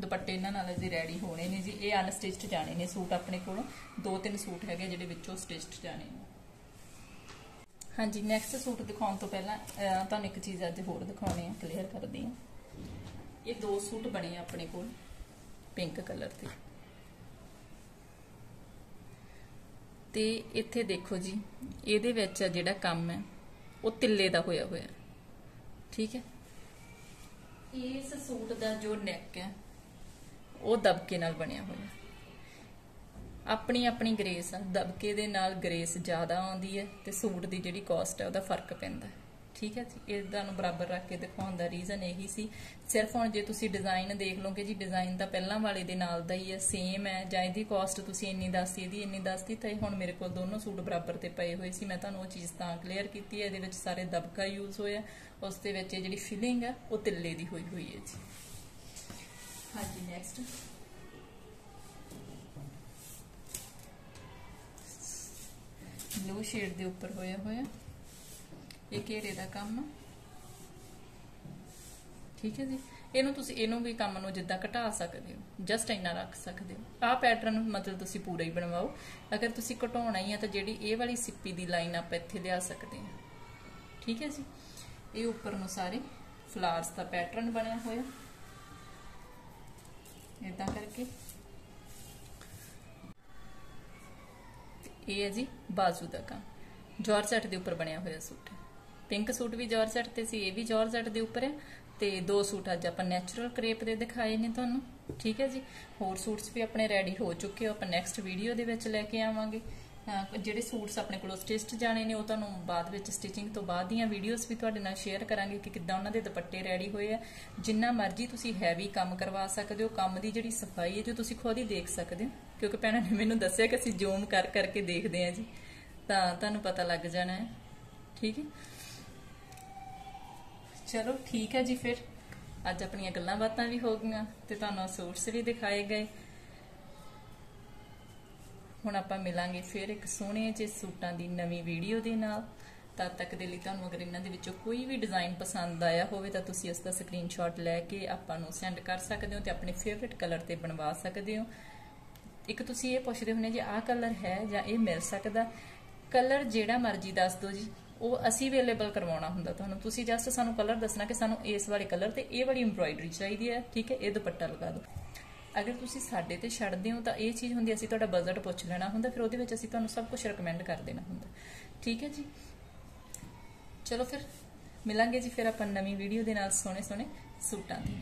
S1: ਦੁਪੱਟੇ ਇਹਨਾਂ ਨਾਲ ਜੀ ਰੈਡੀ ਹੋਣੇ ਨੇ ਜੀ। ਇਹ ਅਨਸਟਿਚਡ ਜਾਣੇ ਨੇ ਸੂਟ ਆਪਣੇ ਕੋਲੋਂ। ਦੋ ਤਿੰਨ ਸੂਟ ਹੈਗੇ ਜਿਹੜੇ ਵਿੱਚੋਂ ਸਟਿਚਡ ਜਾਣੇ ਨੇ। ਹਾਂਜੀ ਨੈਕਸਟ ਸੂਟ ਦਿਖਾਉਣ ਤੋਂ ਪਹਿਲਾਂ ਤੁਹਾਨੂੰ ਇੱਕ ਚੀਜ਼ ਅੱਜ ਹੋਰ ਦਿਖਾਉਣੀ ਹੈ ਕਲੀਅਰ ਕਰਦੀ ਹਾਂ। ਇਹ ਦੋ ਸੂਟ ਬਣੇ ਆ ਆਪਣੇ ਕੋਲ ਪਿੰਕ ਕਲਰ ਦੇ। ਤੇ ਇੱਥੇ ਦੇਖੋ ਜੀ, ਇਹਦੇ ਵਿੱਚ ਜਿਹੜਾ ਕੰਮ ਹੈ, ਉਹ ਤਿੱਲੇ ਦਾ ਹੋਇਆ ਹੋਇਆ ਠੀਕ ਹੈ? ਇਸ ਸੂਟ ਦਾ ਜੋ ਨੈਕ ਹੈ, ਉਹ ਦਬਕੇ ਨਾਲ ਬਣਿਆ ਹੋਇਆ ਆਪਣੀ ਆਪਣੀ ਗ੍ਰੇਸ ਆ, ਦਬਕੇ ਦੇ ਨਾਲ ਗ੍ਰੇਸ ਜ਼ਿਆਦਾ ਆਉਂਦੀ ਹੈ ਤੇ ਸੂਟ ਦੀ ਜਿਹੜੀ ਕਾਸਟ ਹੈ ਉਹਦਾ ਫ਼ਰਕ ਪੈਂਦਾ ਠੀਕ ਹੈ ਜੀ? ਇਹਦਾ ਨੂੰ ਬਰਾਬਰ ਰੱਖ ਕੇ ਦਿਖਾਉਣ ਦਾ ਰੀਜ਼ਨ ਇਹੀ ਸੀ। ਸਿਰਫ ਹੁਣ ਜੇ ਤੁਸੀਂ ਡਿਜ਼ਾਈਨ ਦੇਖ ਲਓਗੇ ਜੀ ਡਿਜ਼ਾਈਨ ਤਾਂ ਪਹਿਲਾਂ ਵਾਲੇ ਦੇ ਨਾਲ ਦਾ ਹੀ ਹੈ ਸੇਮ ਹੈ। ਜਾਂ ਇਹਦੀ ਕਾਸਟ ਤੁਸੀਂ ਇੰਨੀ ਦੱਸਦੀ ਇਹਦੀ ਇੰਨੀ ਦੱਸਦੀ ਤਾਂ ਇਹ ਹੁਣ ਮੇਰੇ ਕੋਲ ਦੋਨੋਂ ਸੂਟ ਬਰਾਬਰ ਤੇ ਪਏ ਹੋਏ ਸੀ। ਮੈਂ ਤੁਹਾਨੂੰ ਉਹ ਚੀਜ਼ ਤਾਂ ਕਲੀਅਰ ਕੀਤੀ ਹੈ, ਇਹਦੇ ਵਿੱਚ ਸਾਰੇ ਦਬਕਾ ਯੂਜ਼ ਹੋਇਆ ਉਸ ਦੇ ਵਿੱਚ ਇਹ ਜਿਹੜੀ ਫਿਲਿੰਗ ਹੈ, ਉਹ ਤਿੱਲੇ ਦੀ ਹੋਈ ਹੋਈ ਹੈ ਜੀ। ਹਾਂਜੀ ਨੈਕਸਟ ਬਲੂ ਸ਼ੇਡ ਦੇ ਉੱਪਰ ਹੋਇਆ ਹੋਇਆ। ਇਹ ਘੇਰੇ ਦਾ ਕੰਮ ਠੀਕ ਹੈ ਜੀ। ਇਹਨੂੰ ਤੁਸੀਂ, ਇਹਨੂੰ ਵੀ ਕੰਮ ਨੂੰ ਜਿੱਦਾਂ ਘਟਾ ਸਕਦੇ ਹੋ। ਜਸਟ ਇੰਨਾ ਰੱਖ ਸਕਦੇ ਹੋ। ਆਹ ਪੈਟਰਨ ਮਤਲਬ ਤੁਸੀਂ ਪੂਰਾ ਹੀ ਬਣਵਾਓ। ਅਗਰ ਤੁਸੀਂ ਘਟਾਉਣਾ ਹੀ ਹੈ ਤਾਂ ਜਿਹੜੀ ਇਹ ਵਾਲੀ ਸਿੱਪੀ ਦੀ ਲਾਈਨ ਆਪਾਂ ਇੱਥੇ ਲਿਆ ਸਕਦੇ ਹਾਂ। ਠੀਕ ਹੈ ਜੀ। ਇਹ ਉੱਪਰ ਨੂੰ ਸਾਰੇ ਫਲਾਵਰਸ ਦਾ ਪੈਟਰਨ ਬਣਿਆ ਹੋਇਆ। ਇਦਾਂ ਕਰਕੇ ਇਹ ਹੈ ਜੀ ਬਾਜ਼ੂ ਦਾ ਕੰਮ। ਜਾਰਜਟ ਦੇ ਉੱਪਰ ਬਣਿਆ ਹੋਇਆ ਸੂਟ ਹੈ। ਪਿੰਕ ਸੂਟ ਵੀ ਜਾਰਜਟ ਤੇ ਸੀ, ਇਹ ਵੀ ਜਾਰਜਟ ਦੇ ਉੱਪਰ ਹੈ। ਤੇ ਦੋ ਸੂਟ ਅੱਜ ਆਪਾਂ ਨੈਚੁਰਲ ਕ੍ਰੇਪ ਦੇ ਦਿਖਾਏ ਨੇ ਤੁਹਾਨੂੰ। ਠੀਕ ਹੈ ਜੀ? ਹੋਰ ਸੂਟਸ ਵੀ ਆਪਣੇ ਰੈਡੀ ਹੋ ਚੁੱਕੇ ਹੋ ਆਪਾਂ ਨੈਕਸਟ ਵੀਡੀਓ ਦੇ ਵਿੱਚ ਲੈ ਕੇ ਆਵਾਂਗੇ। ਜਿਹੜੇ ਸੂਟਸ ਆਪਣੇ ਕੋਲੋਂ ਸਟਿਚਡ ਜਾਣੇ ਨੇ, ਉਹ ਤੁਹਾਨੂੰ ਬਾਅਦ ਵਿੱਚ ਸਟਿਚਿੰਗ ਤੋਂ ਬਾਅਦ ਦੀਆਂ ਵੀਡੀਓਜ਼ ਵੀ ਤੁਹਾਡੇ ਨਾਲ ਸ਼ੇਅਰ ਕਰਾਂਗੇ ਕਿ ਕਿੱਦਾਂ ਉਹਨਾਂ ਦੇ ਦੁਪੱਟੇ ਰੈਡੀ ਹੋਏ ਆ। ਜਿੰਨਾ ਮਰਜ਼ੀ ਤੁਸੀਂ ਹੈਵੀ ਕੰਮ ਕਰਵਾ ਸਕਦੇ ਹੋ। ਕੰਮ ਦੀ ਜਿਹੜੀ ਸਫ਼ਾਈ ਹੈ, ਜੋ ਤੁਸੀਂ ਖੁਦ ਹੀ ਦੇਖ ਸਕਦੇ ਹੋ। ਕਿਉਂਕਿ ਭੈਣਾਂ ਨੇ ਮੈਨੂੰ ਦੱਸਿਆ ਕਿ ਅਸੀਂ ਜ਼ੂਮ ਕਰ ਕਰਕੇ ਦੇਖਦੇ ਆ ਜੀ। ਤਾਂ ਤੁਹਾਨੂੰ ਪਤਾ ਲੱਗ ਜਾਣਾ ਹੈ। ਠੀਕ ਹੈ? ਚਲੋ ਠੀਕ ਹੈ ਜੀ ਫਿਰ। ਅੱਜ ਆਪਣੀਆਂ ਗੱਲਾਂ ਬਾਤਾਂ ਵੀ ਹੋ ਗਈਆਂ ਤੇ ਤੁਹਾਨੂੰ ਸੂਟਸ ਵੀ ਦਿਖਾਏ ਗਏ। ਹੁਣ ਆਪਾਂ ਮਿਲਾਂਗੇ ਫਿਰ ਇੱਕ ਸੋਹਣੇ ਜਿਹੇ ਸੂਟਾਂ ਦੀ ਨਵੀਂ ਵੀਡੀਓ ਦੇ ਨਾਲ। ਤਦ ਤੱਕ ਦੇ ਲਈ ਤੁਹਾਨੂੰ ਅਗਰ ਇਹਨਾਂ ਦੇ ਵਿੱਚੋਂ ਕੋਈ ਵੀ ਡਿਜ਼ਾਈਨ ਪਸੰਦ ਆਇਆ ਹੋਵੇ ਤਾਂ ਤੁਸੀਂ ਉਸ ਦਾ ਸਕਰੀਨਸ਼ਾਟ ਲੈ ਕੇ ਆਪਾਂ ਨੂੰ ਸੈਂਡ ਕਰ ਸਕਦੇ ਹੋ ਤੇ ਆਪਣੇ ਫੇਵਰਿਟ ਕਲਰ ਤੇ ਬਣਵਾ ਸਕਦੇ ਹੋ। ਇੱਕ ਤੁਸੀਂ ਇਹ ਪੁੱਛਦੇ ਹੁੰਦੇ ਜੇ, ਆਹ ਕਲਰ ਹੈ ਜਾਂ ਇਹ ਮਿਲ ਸਕਦਾ? ਕਲਰ ਜਿਹੜਾ ਮਰਜ਼ੀ ਦੱਸ ਦਿਓ ਜੀ, ਉਹ ਅਸੀਂ ਅਵੇਲੇਬਲ ਕਰਵਾਉਣਾ ਹੁੰਦਾ ਤੁਹਾਨੂੰ। ਤੁਸੀਂ ਜਸਟ ਸਾਨੂੰ ਕਲਰ ਦੱਸਣਾ ਕਿ ਸਾਨੂੰ ਇਸ ਵਾਲੇ ਕਲਰ ਤੇ ਇਹ ਵਾਲੀ ਐਮਬ੍ਰਾਇਡਰੀ ਚਾਹੀਦੀ ਹੈ, ਠੀਕ ਹੈ, ਇਹ ਦੁਪੱਟਾ ਲਗਾ ਦਿਓ। ਅਗਰ ਤੁਸੀਂ ਸਾਡੇ ਤੇ ਛੱਡਦੇ ਹੋ ਤਾਂ ਇਹ ਚੀਜ਼ ਹੁੰਦੀ, ਅਸੀਂ ਤੁਹਾਡਾ ਬਜਟ ਪੁੱਛ ਲੈਣਾ ਹੁੰਦਾ, ਫਿਰ ਉਹਦੇ ਵਿੱਚ ਅਸੀਂ ਤੁਹਾਨੂੰ ਸਭ ਕੁਝ ਰეკਮੈਂਡ ਕਰ ਦੇਣਾ ਹੁੰਦਾ। ਠੀਕ ਹੈ ਜੀ? ਚਲੋ ਫਿਰ, ਮਿਲਾਂਗੇ ਜੀ, ਫਿਰ ਆਪਾਂ ਨਵੀਂ ਵੀਡੀਓ ਦੇ ਨਾਲ ਸੋਹਣੇ ਸੋਹਣੇ ਸੂਟਾਂ ਦੀ